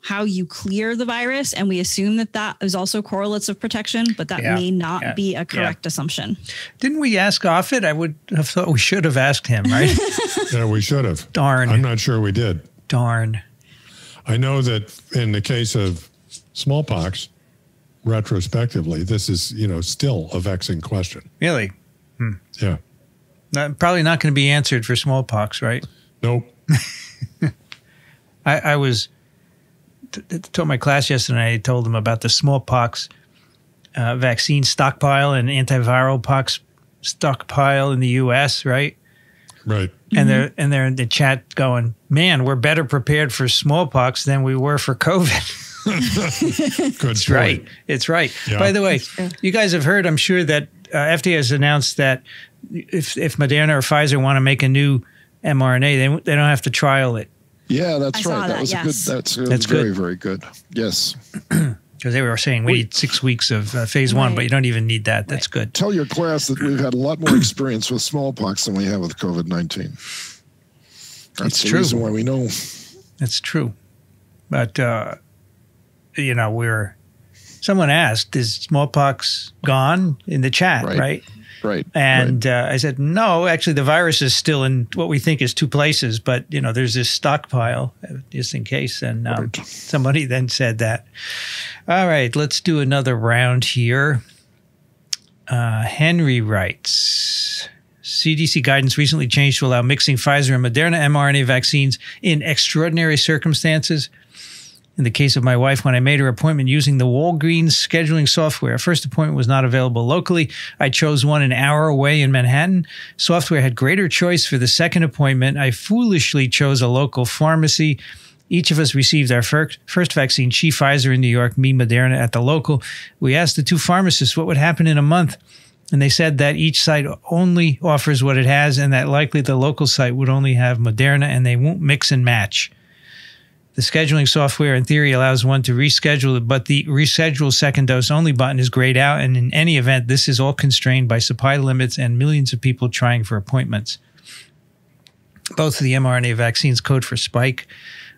how you clear the virus, and we assume that that is also correlates of protection, but that Yeah, may not yeah, be a correct assumption. Didn't we ask Offit? I would have thought we should have asked him, right? [laughs] Yeah, we should have. Darn. I'm not sure we did. Darn. I know that in the case of smallpox, retrospectively, this is you know still a vexing question. Really? Yeah. Not, probably not going to be answered for smallpox, right? Nope. [laughs] I, I was t- t- told my class yesterday. I told them about the smallpox uh, vaccine stockpile and antiviral pox stockpile in the U.S. Right, Right. and they're and they're in the chat going, "Man, we're better prepared for smallpox than we were for COVID." [laughs] Good. It's right. It's right. Yeah. By the way, you guys have heard, I'm sure, that FDA has announced that if if Moderna or Pfizer want to make a new mRNA, they they don't have to trial it Yeah, that's I right. that, was yes. a good. That's, uh, That's very, good. very good. Yes. [clears throat] because they were saying we need six weeks of uh, phase one, but you don't even need that. That's good. Tell your class that we've had a lot more experience with smallpox than we have with COVID nineteen. That's It's the true. reason why we know. That's true. But uh, you know, we're someone asked, "Is smallpox gone?" in the chat, right? Right. Right. And uh, I said, no, actually, the virus is still in what we think is two places, but you know, there's this stockpile uh, just in case. And um, Right. somebody [laughs] then said that. All right, let's do another round here. Uh, Henry writes. CDC guidance recently changed to allow mixing Pfizer and Moderna mRNA vaccines in extraordinary circumstances. In the case of my wife, when I made her appointment using the Walgreens scheduling software, a first appointment was not available locally. I chose one an hour away in Manhattan. Software had greater choice for the second appointment. I foolishly chose a local pharmacy. Each of us received our first, first vaccine, she Pfizer in New York, me Moderna at the local. We asked the two pharmacists what would happen in a month. And they said that each site only offers what it has and that likely the local site would only have Moderna and they won't mix and match. The scheduling software, in theory, allows one to reschedule it, but the reschedule second dose only button is grayed out. And in any event, this is all constrained by supply limits and millions of people trying for appointments. Both of the mRNA vaccines code for spike.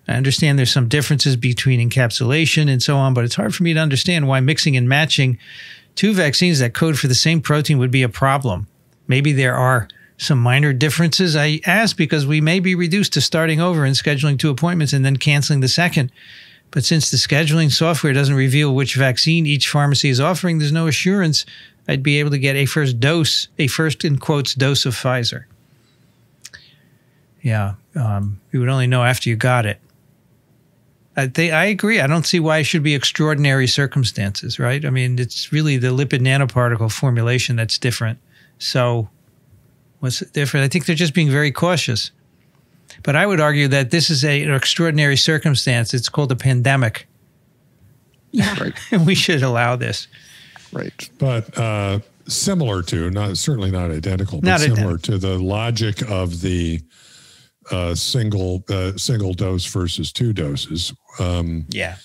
I understand there's some differences between encapsulation and so on, but it's hard for me to understand why mixing and matching two vaccines that code for the same protein would be a problem. Maybe there are some minor differences. I ask because we may be reduced to starting over and scheduling two appointments and then canceling the second. But since the scheduling software doesn't reveal which vaccine each pharmacy is offering, there's no assurance I'd be able to get a first dose, a first in quotes dose of Pfizer. Yeah, um, you would only know after you got it. I, I agree. I don't see why it should be extraordinary circumstances, right? I mean, it's really the lipid nanoparticle formulation that's different. So, what's different? I think they're just being very cautious. But I would argue that this is a, an extraordinary circumstance. It's called a pandemic, Yeah. Right. [laughs] and we should allow this. Right. But uh, similar to, not certainly not identical, but Not similar to the logic of the uh, single uh, single dose versus two doses. Um, Yeah.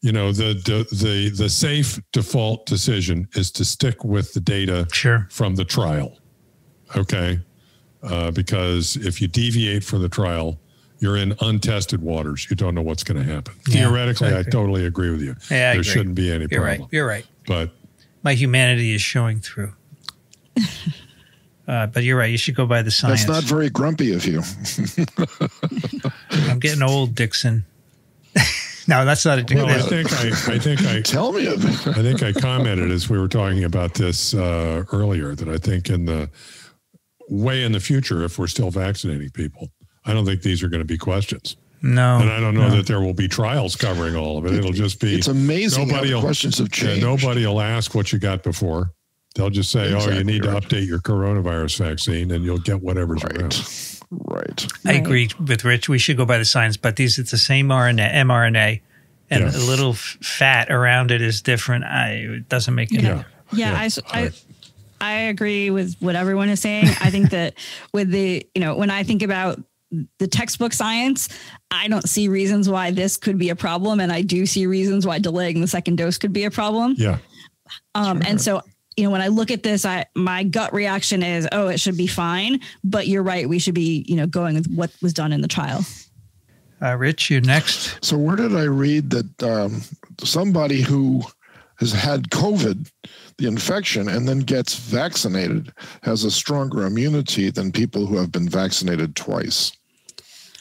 you know, the, the the the safe default decision is to stick with the data Sure. from the trial. Okay, uh, because if you deviate from the trial, you're in untested waters. You don't know what's going to happen. Yeah, Theoretically, I exactly. totally agree with you. Yeah, I there agree. shouldn't be any problem. You're problem. right. You're right. But My humanity is showing through. [laughs] Uh, but you're right. You should go by the science. That's not very grumpy of you. [laughs] I'm getting old, Dixon. [laughs] no, that's not a well, I Dixon. think I, I think I Tell me of it. I think I commented as we were talking about this uh, earlier that I think in the way in the future, if we're still vaccinating people, I don't think these are going to be questions. no. And I don't know no. that there will be trials covering all of it. It'll just be It's amazing how nobody the will- questions have yeah, changed. nobody will ask what you got before. They'll just say, "Oh, you Exactly need to update your coronavirus vaccine, and you'll get whatever's around." Right. Right. I agree with Rich. We should go by the science, but these it's the same RNA, mRNA, and Yeah. a little fat around it is different. I, it doesn't make any. Yeah, Yeah, I, s- I, I agree with what everyone is saying. I think that [laughs] with the, you know, when I think about the textbook science, I don't see reasons why this could be a problem. And I do see reasons why delaying the second dose could be a problem. Yeah. Um, and so, you know, when I look at this, I my gut reaction is, oh, it should be fine. But you're right, we should be, you know, going with what was done in the trial. Uh, Rich, you're next. So where did I read that um, somebody who has had COVID, the infection, and then gets vaccinated has a stronger immunity than people who have been vaccinated twice?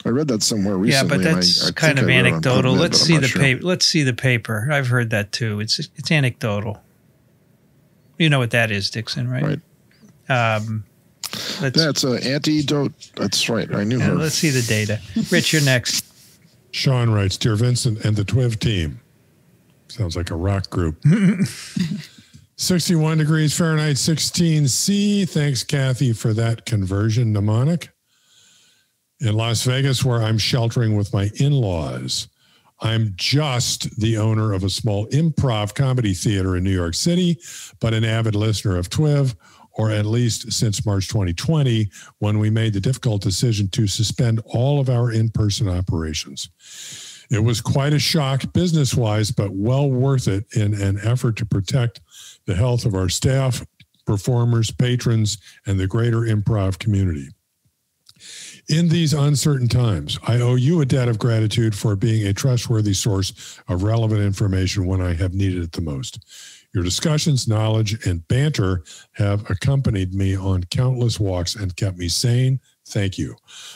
I read that somewhere recently. Yeah, but and I- that's I kind of I read it on anecdotal. Let's but I'm see the sure. paper. Let's see the paper. I've heard that too. It's it's anecdotal. You know what that is, Dixon, right? Right. Um, let's That's an antidote. That's right. I knew yeah, her. let's see the data. Rich, you're next. Sean writes, Dear Vincent and the TWIV team. Sounds like a rock group. [laughs] 61 degrees Fahrenheit, 16 C. Thanks, Kathy, for that conversion mnemonic. In Las Vegas, where I'm sheltering with my in laws, I'm just the owner of a small improv comedy theater in New York City, but an avid listener of TWIV, or at least since March 2020, when we made the difficult decision to suspend all of our in person operations. It was quite a shock business wise, but well worth it in an effort to protect the health of our staff, performers, patrons, and the greater improv community. In these uncertain times, I owe you a debt of gratitude for being a trustworthy source of relevant information when I have needed it the most. Your discussions, knowledge, and banter have accompanied me on countless walks and kept me sane. Thank you.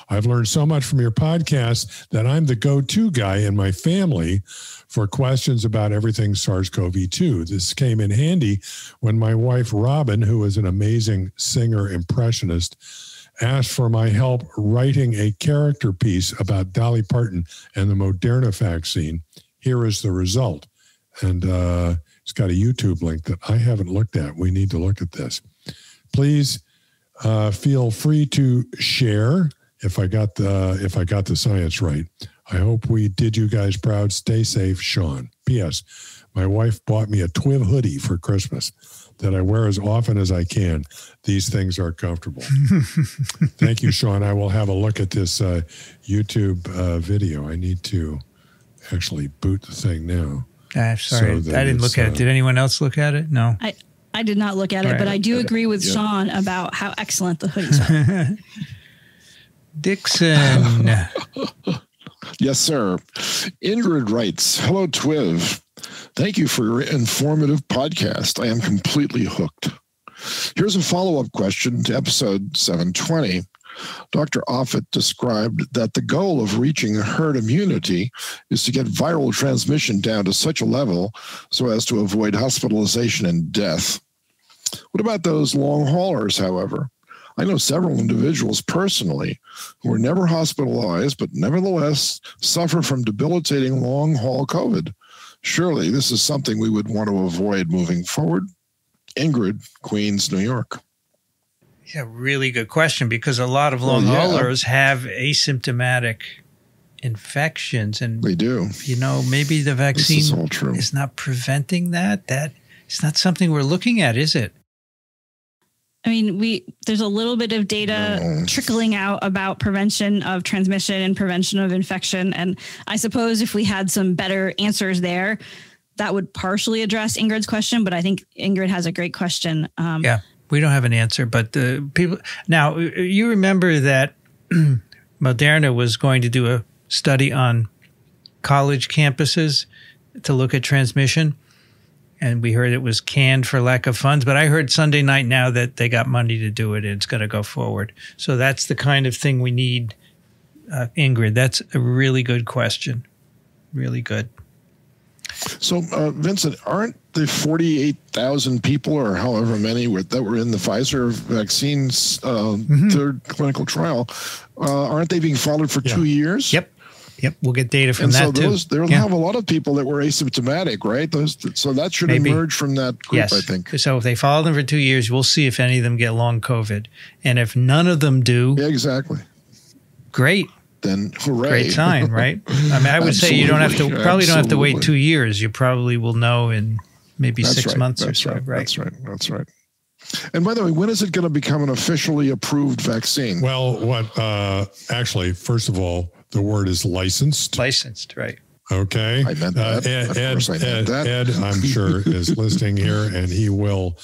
I've learned so much from your podcast that I'm the go to guy in my family for questions about everything SARS CoV 2. This came in handy when my wife, Robin, who is an amazing singer impressionist, asked for my help writing a character piece about Dolly Parton and the Moderna vaccine. Here is the result. And uh, it's got a YouTube link that I haven't looked at. We need to look at this. Please uh, feel free to share if I got the if I got the science right. I hope we did you guys proud. Stay safe, Sean. P.S. My wife bought me a Twiv hoodie for Christmas that I wear as often as I can. These things are comfortable. [laughs] Thank you, Sean. I will have a look at this uh, YouTube uh, video. I need to actually boot the thing now. Ah, sorry, So I didn't look at uh, it. Did anyone else look at it? No. I, I did not look at it, Right. but I do agree with Yeah. Sean about how excellent the hoodies are. [laughs] Dixon. [laughs] Yes, sir. Ingrid writes Hello, Twiv. Thank you for your informative podcast. I am completely hooked. Here's a follow up question to episode 720. Dr. Offit described that the goal of reaching herd immunity is to get viral transmission down to such a level so as to avoid hospitalization and death. What about those long haulers, however? I know several individuals personally who were never hospitalized, but nevertheless suffer from debilitating long haul COVID. Surely this is something we would want to avoid moving forward. Ingrid, Queens, New York. yeah, really good question because a lot of long Well, yeah. haulers have asymptomatic infections, and They do. you know maybe the This is vaccine is not preventing that. That it's not something we're looking at, is it? I mean, we there's a little bit of data No. trickling out about prevention of transmission and prevention of infection, and I suppose if we had some better answers there, that would partially address Ingrid's question. But I think Ingrid has a great question. Um, Yeah, we don't have an answer, but the people now you remember that [clears throat] Moderna was going to do a study on college campuses to look at transmission, and we heard it was canned for lack of funds. But I heard Sunday night now that they got money to do it and it's going to go forward. So that's the kind of thing we need, uh, Ingrid. That's a really good question. Really good. So, uh, Vincent, aren't the 48,000 people or however many were, that were in the Pfizer vaccines uh, third clinical trial, uh, aren't they being followed for Yeah. two years? Yep. Yep. We'll get data from And that so too. those, they'll Yeah. have a lot of people that were asymptomatic, right? Those, so that should Maybe. emerge from that group, Yes. I think. So if they follow them for two years, we'll see if any of them get long COVID. And if none of them do, Yeah, exactly. great, Then hooray. great sign, right? I mean, I would say you don't have to Absolutely. probably don't have to wait two years. You probably will know in maybe That's six right. months That's or so, right. right? That's right. That's right. And by the way, when is it going to become an officially approved vaccine? Well, what uh, actually, first of all, the word is licensed. Licensed, right? Okay. I meant that. Uh, Ed, Of Ed, I meant Ed, that. Ed, I'm sure, [laughs] is listening here, and he will.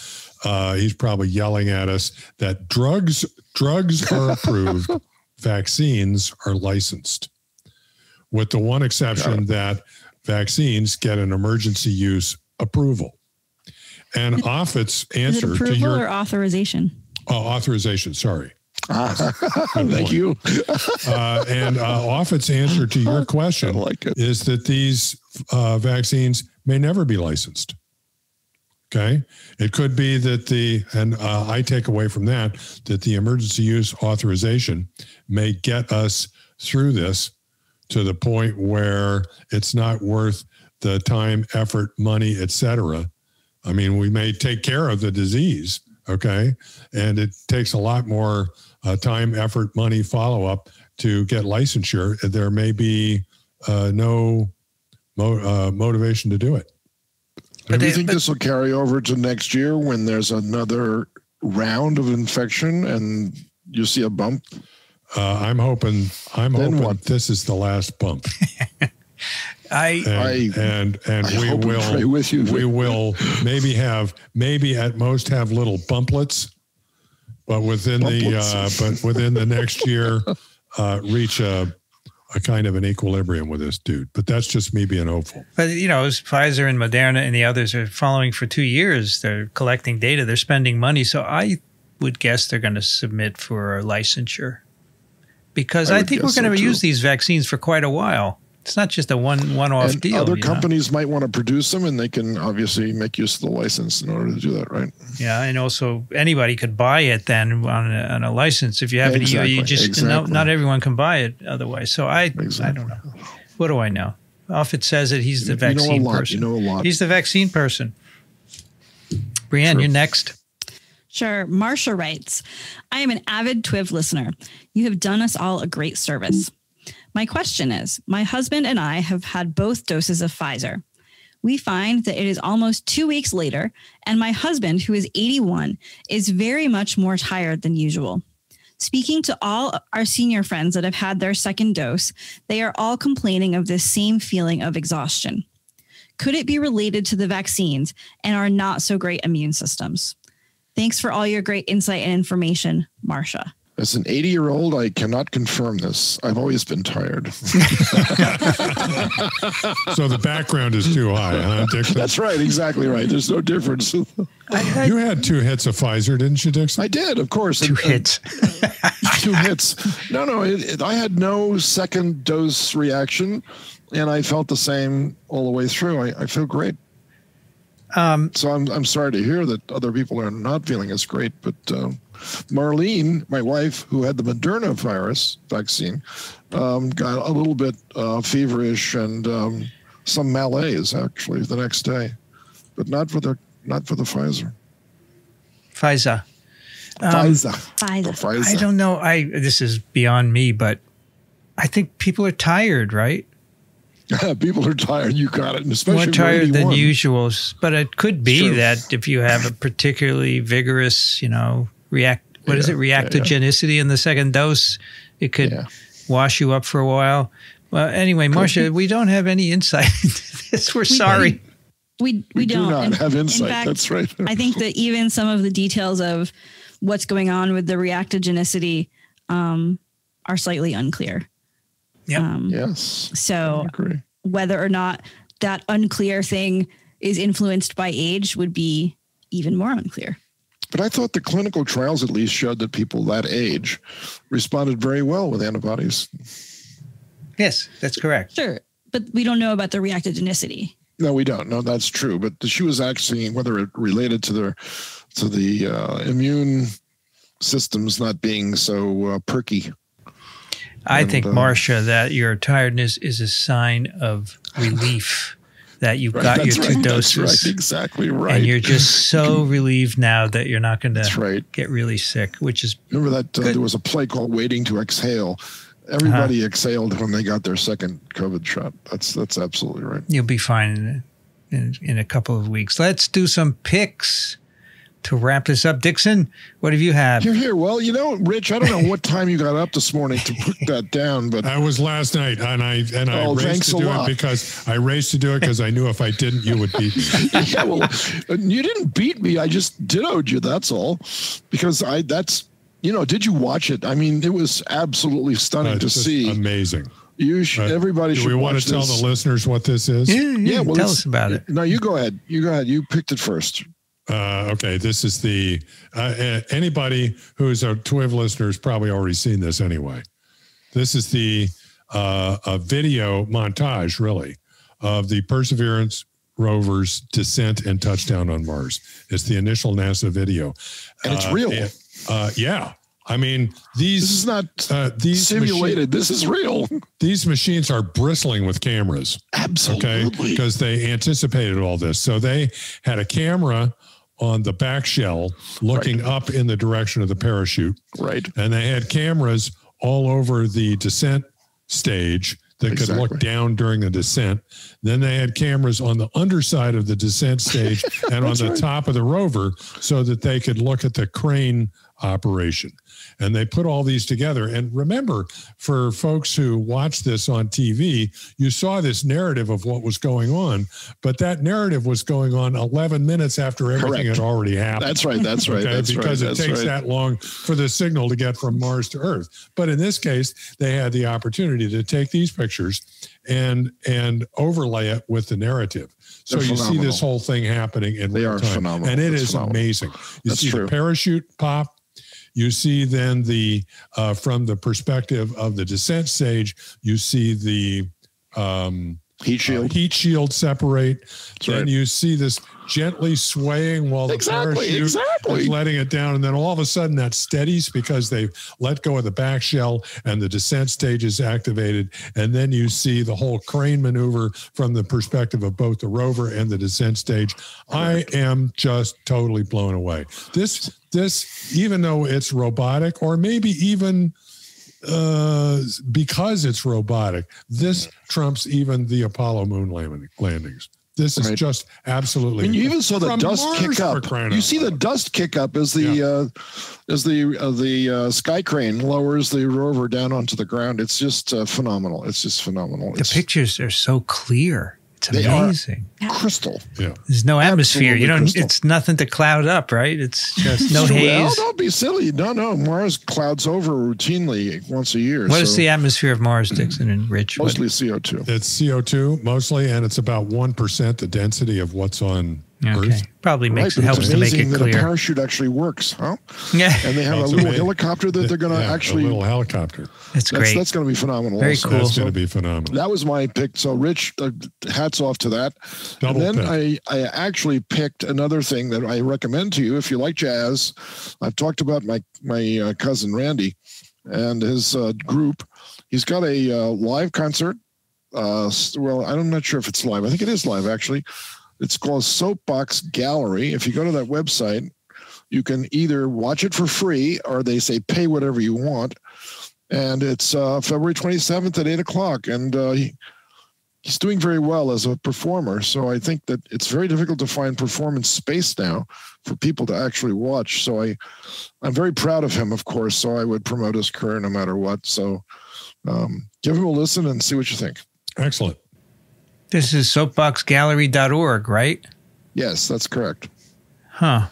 Uh, he's probably yelling at us that drugs drugs are approved, [laughs] vaccines are licensed, with the one exception that vaccines get an emergency use approval. And Offit's Is it answer to approval your or authorization? uh, authorization, sorry, [laughs] Thank you. uh, and uh, Offit's answer to your [laughs] question like is that these uh, vaccines may never be licensed. Okay. It could be that the, and uh, I take away from that, that the emergency use authorization may get us through this to the point where it's not worth the time, effort, money, et cetera. I mean, we may take care of the disease. Okay. And it takes a lot more uh, time, effort, money, follow up to get licensure. There may be uh, no mo- uh, motivation to do it. But Do you think but- this will carry over to next year when there's another round of infection and you see a bump? Uh, I'm hoping. I'm Then hoping what? this is the last bump, [laughs] I and I- and, and I we hope and pray will with you. we will maybe have maybe at most have little bumplets, but within the uh, but within the next year [laughs] uh, reach a a kind of an equilibrium with this dude. But that's just me being hopeful. But you know, as Pfizer and Moderna and the others are following for two years. They're collecting data. They're spending money. So I would guess they're going to submit for a licensure because I I, think we're going to so, use these vaccines for quite a while. It's not just a one one off and deal. other you know? companies might want to produce them and they can obviously make use of the license in order to do that, right? Yeah, and also anybody could buy it then on a, on a license if you have it. You, you Exactly, just no, not everyone can buy it otherwise. So I I don't know. What do I know? If it says that he's the You know a vaccine lot, person. you know a lot. He's the vaccine person. Brianne, True. you're next. Sure. Marsha writes, I am an avid TWIV listener. You have done us all a great service. My question is My husband and I have had both doses of Pfizer. We find that it is almost two weeks later, and my husband, who is 81, is very much more tired than usual. Speaking to all our senior friends that have had their second dose, they are all complaining of this same feeling of exhaustion. Could it be related to the vaccines and our not so great immune systems? Thanks for all your great insight and information, Marsha. As an 80 year old, I cannot confirm this. I've always been tired. [laughs] So the background is too high, huh, Dickson? That's right. Exactly right. There's no difference. you had two hits of Pfizer, didn't you, Dickson? I did, of course. Two And- and hits. [laughs] two hits. No, no. It, it, I had no second dose reaction, and I felt the same all the way through. I, I feel great. Um, So I'm I'm sorry to hear that other people are not feeling as great. But um, Marlene, my wife, who had the Moderna virus vaccine, um, got a little bit uh, feverish and um, some malaise actually the next day, but not for the not for the Pfizer. Pfizer. Um, Pfizer. Pfizer. Pfizer. I don't know. I this is beyond me, but I think people are tired, right? [laughs] People are tired. You got it, and especially More tired than 81. usual. But it could be Sure. that if you have a particularly vigorous, you know, react. What is Yeah, it? yeah, yeah. Reactogenicity in the second dose. It could Yeah. wash you up for a while. Well, anyway, Marcia, we don't have any insight [laughs] into this. We're sorry. We we, We do don't In- have in insight. fact, That's right. [laughs] I think that even some of the details of what's going on with the reactogenicity um, are slightly unclear. Yep. Um, Yes, So agree. whether or not that unclear thing is influenced by age would be even more unclear. But I thought the clinical trials at least showed that people that age responded very well with antibodies. Yes, that's correct. Sure, but we don't know about the reactogenicity. No, we don't. No, that's true. But she was actually whether it related to the to the uh, immune systems not being so uh, perky. I And, think, uh, Marcia, that your tiredness is a sign of relief that you Right? got your two right. doses. That's right. Exactly right. And you're just so [clears throat] relieved now that you're not going to get really sick, which is Remember that uh, there was a play called "Waiting to Exhale." Everybody exhaled when they got their second COVID shot. That's that's absolutely right. you'll be fine in, in, in a couple of weeks. Let's do some picks. To wrap this up. Dickson, what have you had? Here, here. Well, you know, Rich, I don't know what time you got up this morning to put that down, but I was last night, and I and I Oh, raced to do lot. it because I raced to do it because I knew if I didn't, you would beat me. [laughs] yeah, well, you didn't beat me. I just dittoed you. That's all. Because I, that's, you know, did you watch it? I mean, it was absolutely stunning Uh, to see. amazing. you should, Uh, everybody Do should we want watch to tell this. the listeners what this is? Yeah, yeah, Yeah, well, tell it's- us about it. No, you go ahead. You go ahead. You picked it first. Uh, okay, this is the uh, uh, anybody who's a TWIV listener has probably already seen this anyway. This is the uh, a video montage, really, of the Perseverance rover's descent and touchdown on Mars. It's the initial NASA video, And it's Uh, real. uh, yeah, I mean these This is not uh, these machi- simulated. this is real. these machines are bristling with cameras okay Absolutely. because they anticipated all this so they had a camera on the back shell looking up in the direction of the parachute Right. and they had cameras all over the descent stage that could look down during the descent then they had cameras on the underside of the descent stage [laughs] and on the right. top of the rover so that they could look at the crane operation and they put all these together and remember for folks who watched this on TV you saw this narrative of what was going on but that narrative was going on 11 minutes after everything Correct. had already happened That's right. That's right. okay, That's because right. it takes right. that long for the signal to get from Mars to Earth. But in this case, they had the opportunity to take these pictures and and overlay it with the narrative. So They're you see this whole thing happening in They real are time, phenomenal. and it That's is phenomenal. amazing. You That's see true. the parachute pop. You see then the uh, from the perspective of the descent stage, you see the um, Heat uh, shield. heat shield separate. then right. you see this gently swaying while the Exactly, parachute exactly. is letting it down, and then all of a sudden that steadies because they've let go of the back shell and the descent stage is activated, and then you see the whole crane maneuver from the perspective of both the rover and the descent stage. I am just totally blown away. This this even though it's robotic or maybe even uh, because it's robotic, this trumps even the Apollo moon landing, landings. This is Right. just absolutely. I mean, you even saw the dust Mars, kick up. You see the dust kick up as the uh, as the uh, the uh, sky crane lowers the rover down onto the ground. It's just uh, phenomenal. It's just phenomenal. The It's pictures are so clear. It's They are. amazing. crystal. Yeah. There's no atmosphere. You Absolutely don't. crystal. It's nothing to cloud up, right? It's just no well, haze. don't be silly. No, no. Mars clouds over routinely once a year. What is so the atmosphere of Mars, Dickson and Rich? What- mostly CO two. It's CO2 mostly, and it's about 1% the density of what's on okay, probably makes but it helps to make amazing it that a clear. parachute actually works, huh? Yeah, And they have Well, a little amazing. helicopter that they're going to Yeah, actually. A little helicopter. it's that's great. that's going to be phenomenal. Very also. cool. That's So going to be phenomenal. that was my pick. So, Rich, uh, hats off to that. Double and then pick. I, I actually picked another thing that I recommend to you if you like jazz. I've talked about my my uh, cousin Randy and his uh, group. He's got a uh, live concert. Uh, well, I'm not sure if it's live. I think it is live actually. It's called Soapbox Gallery. If you go to that website, you can either watch it for free or they say pay whatever you want. And it's uh, February 27th at 8 o'clock. And uh, he, he's doing very well as a performer. So I think that it's very difficult to find performance space now for people to actually watch. So I, I'm very proud of him, of course. So I would promote his career no matter what. So um, give him a listen and see what you think. Excellent. This is soapboxgallery.org, right? Yes, that's correct. Huh.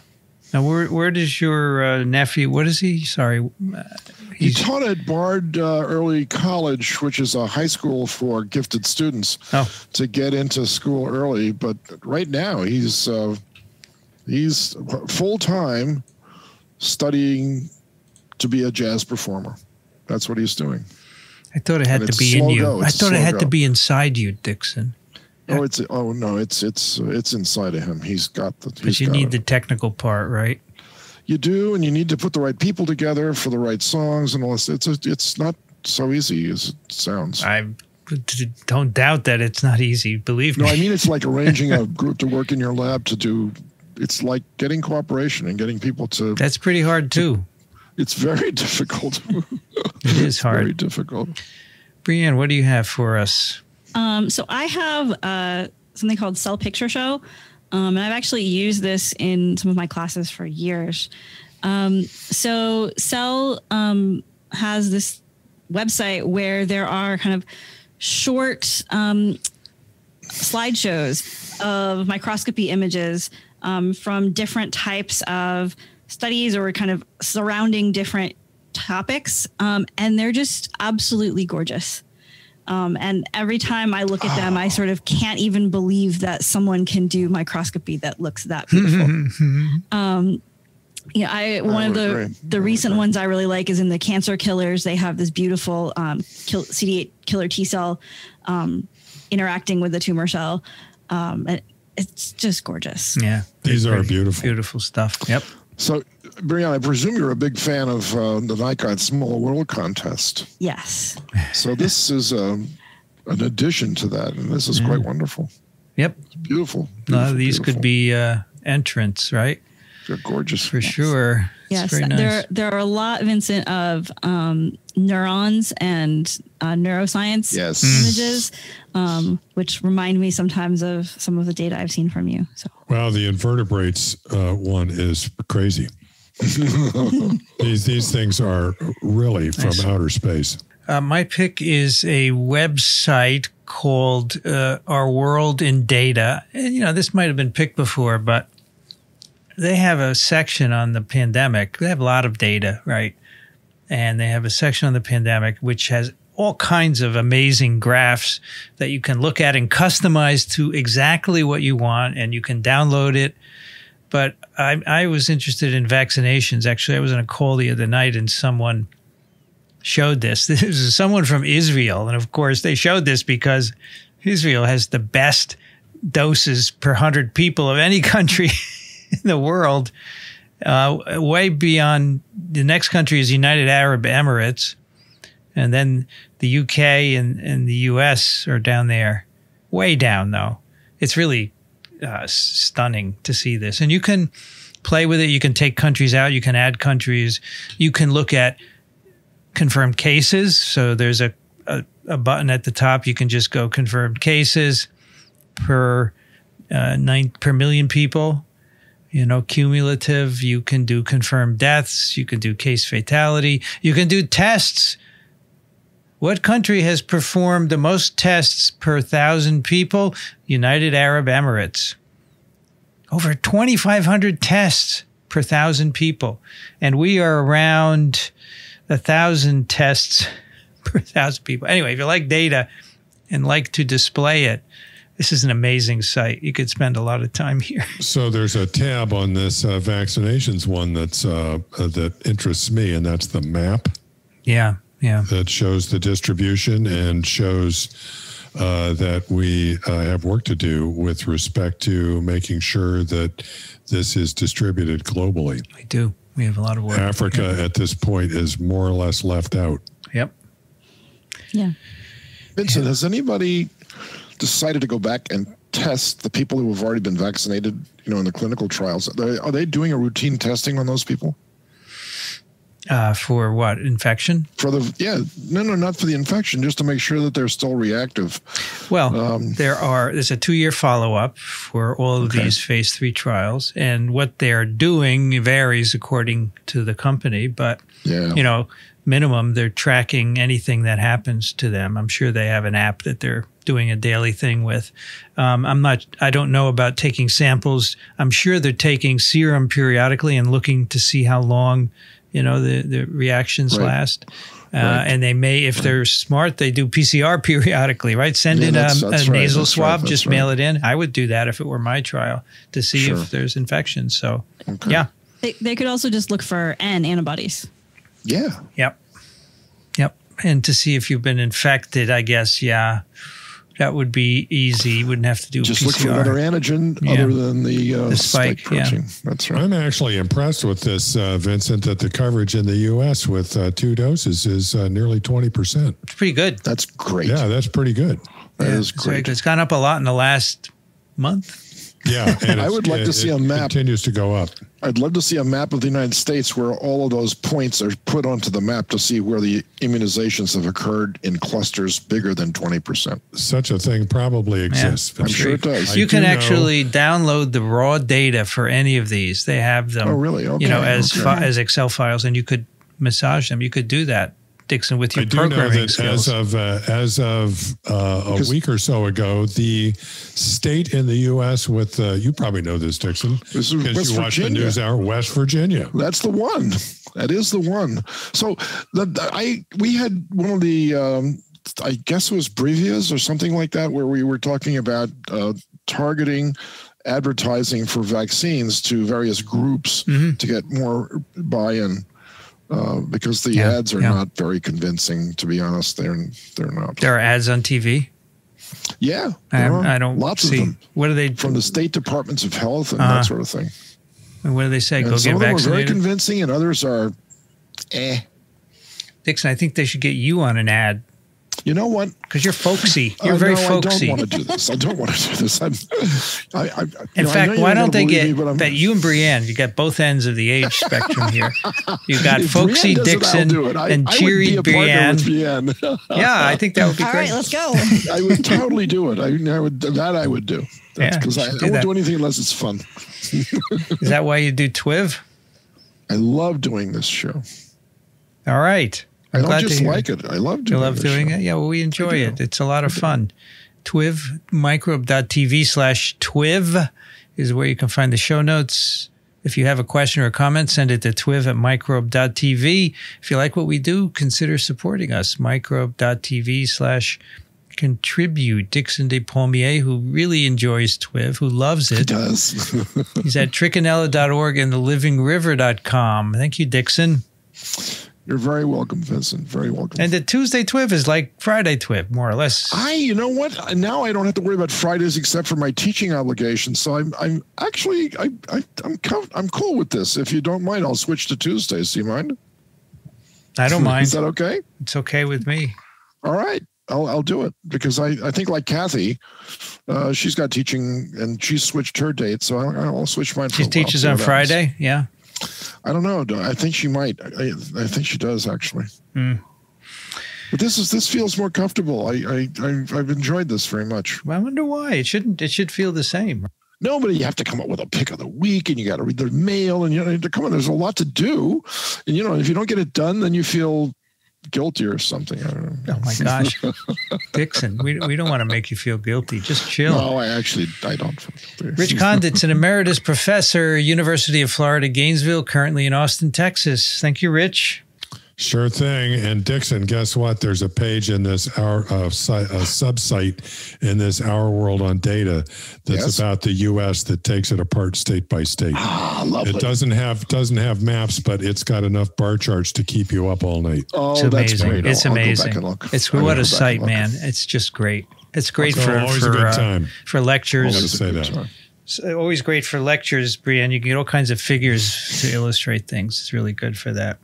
Now, where where does your uh, nephew? What is he? Sorry, uh, He taught at Bard uh, Early College, which is a high school for gifted students oh to get into school early. But right now, he's uh, he's full time studying to be a jazz performer. That's what he's doing. I thought it had And to be in you. go. I thought it had to be inside you, Dickson. Oh, it's oh no, it's it's it's inside of him. He's got the. But you need it. the technical part, right? You do, and you need to put the right people together for the right songs and all this. It's a, it's not so easy as it sounds. I don't doubt that it's not easy. Believe me. No. I mean it's like [laughs] arranging a group to work in your lab to do. It's like getting cooperation and getting people to. That's pretty hard too. It's very [laughs] difficult. It is hard. very difficult. Brianne, what do you have for us? Um, so I have uh, something called Cell Picture Show. Um, and I've actually used this in some of my classes for years. Um, so Cell um, has this website where there are kind of short um, slideshows of microscopy images um, from different types of studies or kind of surrounding different topics. And they're just absolutely gorgeous. Um, and every time I look at them, I sort of can't even believe that someone can do microscopy that looks that beautiful. um, yeah, I one of the agree. the recent ones I really like is in the cancer killers. They have this beautiful um, kill, CD8 killer T cell um, interacting with the tumor cell. Um, and it's just gorgeous. Yeah. These are beautiful. Beautiful stuff. Yep. So, Brianna, I presume you're a big fan of uh, the Nikon Small World Contest. Yes. So this is um, an addition to that, and this is quite wonderful. Yep. It's beautiful. A lot these beautiful. could be uh, entrants, right? They're gorgeous For sure. It's Yes, very nice. there there are a lot, Vincent, of um, neurons and uh, neuroscience Yes. images, um, which remind me sometimes of some of the data I've seen from you. So Wow, the invertebrates uh, one is crazy. [laughs] these these things are really from outer space. Uh, my pick is a website called uh, Our World in Data. And, you know, this might have been picked before, but they have a section on the pandemic. They have a lot of data, right? And they have a section on the pandemic which has all kinds of amazing graphs that you can look at and customize to exactly what you want, and you can download it. But I, I was interested in vaccinations. Actually, I was on a call the other night, and someone showed this. [laughs] This is someone from Israel. And of course, they showed this because Israel has the best doses per 100 people of any country [laughs] in the world. Uh, way beyond the next country is United Arab Emirates. And then the UK and, and the US are down there, way down though. It's really uh, stunning to see this. And you can play with it. You can take countries out. You can add countries. You can look at confirmed cases. So there's a, a, a button at the top. You can just go confirmed cases per uh, nine per million people. You know, cumulative. You can do confirmed deaths. You can do case fatality. You can do tests. What country has performed the most tests per thousand people? United Arab Emirates. Over 2,500 tests per thousand people. And we are around a thousand tests [laughs] per thousand people. Anyway, if you like data and like to display it, this is an amazing site. You could spend a lot of time here. [laughs] So there's a tab on this uh, vaccinations one that's uh, uh, that interests me, and that's the map Yeah, yeah. that shows the distribution and shows uh, that we uh, have work to do with respect to making sure that this is distributed globally. We do. We have a lot of work. Africa at this point is more or less left out. Yep. yeah. Vincent, has anybody decided to go back and test the people who have already been vaccinated? You know, in the clinical trials, are they, are they doing a routine testing on those people? Uh, for what? Infection? For the yeah, no, no, not for the infection, just to make sure that they're still reactive. Well, Um, there are there's a two year follow up for all of Okay. these phase three trials, and what they're doing varies according to the company. But Yeah, you know, minimum they're tracking anything that happens to them. I'm sure they have an app that they're doing a daily thing with. Um, I'm not. I don't know about taking samples. I'm sure they're taking serum periodically and looking to see how long, you know, the the reactions Right. last. Uh, Right. And they may, if they're smart, they do PCR [laughs] periodically, right? Send Yeah, in a, that's- that's a right, nasal that's swab, that's just right. mail it in. I would do that if it were my trial to see Sure. if there's infection. So, Okay. yeah, They, they could also just look for N antibodies. Yeah. Yep. Yep. And to see if you've been infected, I guess, yeah, that would be easy. You wouldn't have to do Just PCR. look for another antigen Yeah. other than the, uh, The spike, spike, yeah. protein. That's right. I'm actually impressed with this, uh, Vincent, that the coverage in the U.S. with uh, two doses is uh, nearly 20%. it's pretty good. That's great. Yeah, that's pretty good. That Yeah, is great. It's gone up a lot in the last month. Yeah, [laughs] and I would like to see a it map. Continues to go up. I'd love to see a map of the United States where all of those points are put onto the map to see where the immunizations have occurred in clusters bigger than 20%. Such a thing probably exists. I'm sure it does. I you can do know- actually download the raw data for any of these. They have them. Oh, really? Okay. You know, as okay. fi- as Excel files, and you could massage them. You could do that, Dickson, with I your do know programming that skills. as of uh, as of uh, a week or so ago, the state in the U.S. with uh, you probably know this, Dixon, because West you watch the news hour, West Virginia. That's the one. That is the one. So the, the- I we had one of the um, I guess it was Brevias or something like that where we were talking about uh, targeting advertising for vaccines to various groups Mhm. to get more buy-in. Uh, because the Yeah, ads are yeah. not very convincing, to be honest. They're they're not. there are ads on TV. yeah, I, I don't lots see of them what do they from the state departments of health and Uh-huh. that sort of thing. And what do they say? Go some get of them are very convincing, and others are, eh. Dickson, I think they should get you on an ad You know what? because you're folksy. You're Uh, very no, folksy. I don't want to do this. I don't want to do this. I'm, I, I, In know, fact, you're why don't they get me, that you and Brianne? You got both ends of the age spectrum here. You got if folksy Brianne does it, I'll Dickson do it. I, and I cheery be a partner Brianne. with Brianne. [laughs] Yeah, I think that would be All great. right, let's go. [laughs] I would totally do it. I, I would that I would do. Yeah, because you I, I do won't that. do anything unless it's fun. Is that why you do Twiv? [laughs] I love doing this show. All right. I I'm don't glad to just like it. I love doing it. You love doing show. it? Yeah, well, we enjoy it. It's a lot of fun. Twiv, microbe.tv slash twiv is where you can find the show notes. If you have a question or a comment, send it to twiv at microbe.tv. If you like what we do, consider supporting us. Microbe.tv slash contribute. Dickson Despommier, who really enjoys Twiv, who loves It it. does. He's at [laughs] trichinella.org and thelivingriver.com. Thank you, Dickson. You're very welcome, Vincent. Very welcome. And the Tuesday Twiv is like Friday Twiv, more or less. I, you know what? Now I don't have to worry about Fridays except for my teaching obligations. So I'm, I'm actually, I, I I'm, I'm cool with this. If you don't mind, I'll switch to Tuesdays. Do you mind? I don't [laughs] mind. Is that okay? It's okay with me. All right. I'll, I'll do it because I, I think like Kathy, uh, she's got teaching and she's switched her date. So I'll, I'll switch mine. She while, teaches on. Friday. Yeah. I don't know. I think she might. I, I think she does actually. Hmm. But this is this feels more comfortable. I, I, I've enjoyed this very much. Well, I wonder why. It shouldn't. It should feel the same. Nobody, you have to come up with a pick of the week, and you got to read the mail, and you know, come on. There's a lot to do, and you know, if you don't get it done, then you feel guilty or something. I don't know. Oh my gosh, [laughs] Dickson, we we don't want to make you feel guilty. Just chill. No, I actually I don't. feel guilty. Rich Condit's an emeritus professor, University of Florida, Gainesville, currently in Austin, Texas. Thank you, Rich. Sure thing. And Dickson, guess what? There's a page in this our uh, site, a subsite in this Our World on Data that's Yes. about the U.S. that takes it apart state by state. Ah, lovely. It doesn't have doesn't have maps, but it's got enough bar charts to keep you up all night. oh, It's that's amazing. great. It's I'll, I'll amazing. look. It's I'll what a back site, man. It's just great. It's great So for always for a good uh, time. for lectures. Always It's say that. time. It's always great for lectures, Brianne. You can get all kinds of figures to [sighs] illustrate things. It's really good for that.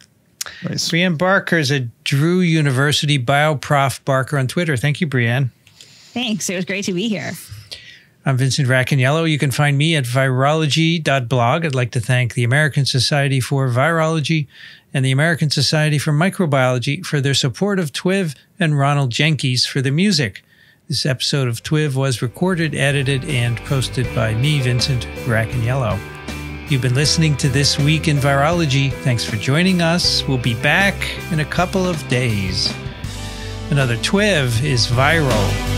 Nice. Brianne Barker is a Drew University BioProf Barker on Twitter. Thank you, Brianne. Thanks. It was great to be here. I'm Vincent Racaniello. You can find me at virology.blog. I'd like to thank the American Society for Virology and the American Society for Microbiology for their support of TWIV and Ronald Jenkins for the music. This episode of TWIV was recorded, edited, and posted by me, Vincent Racaniello. You've been listening to This Week in Virology. Thanks for joining us. We'll be back in a couple of days. Another TWIV is viral.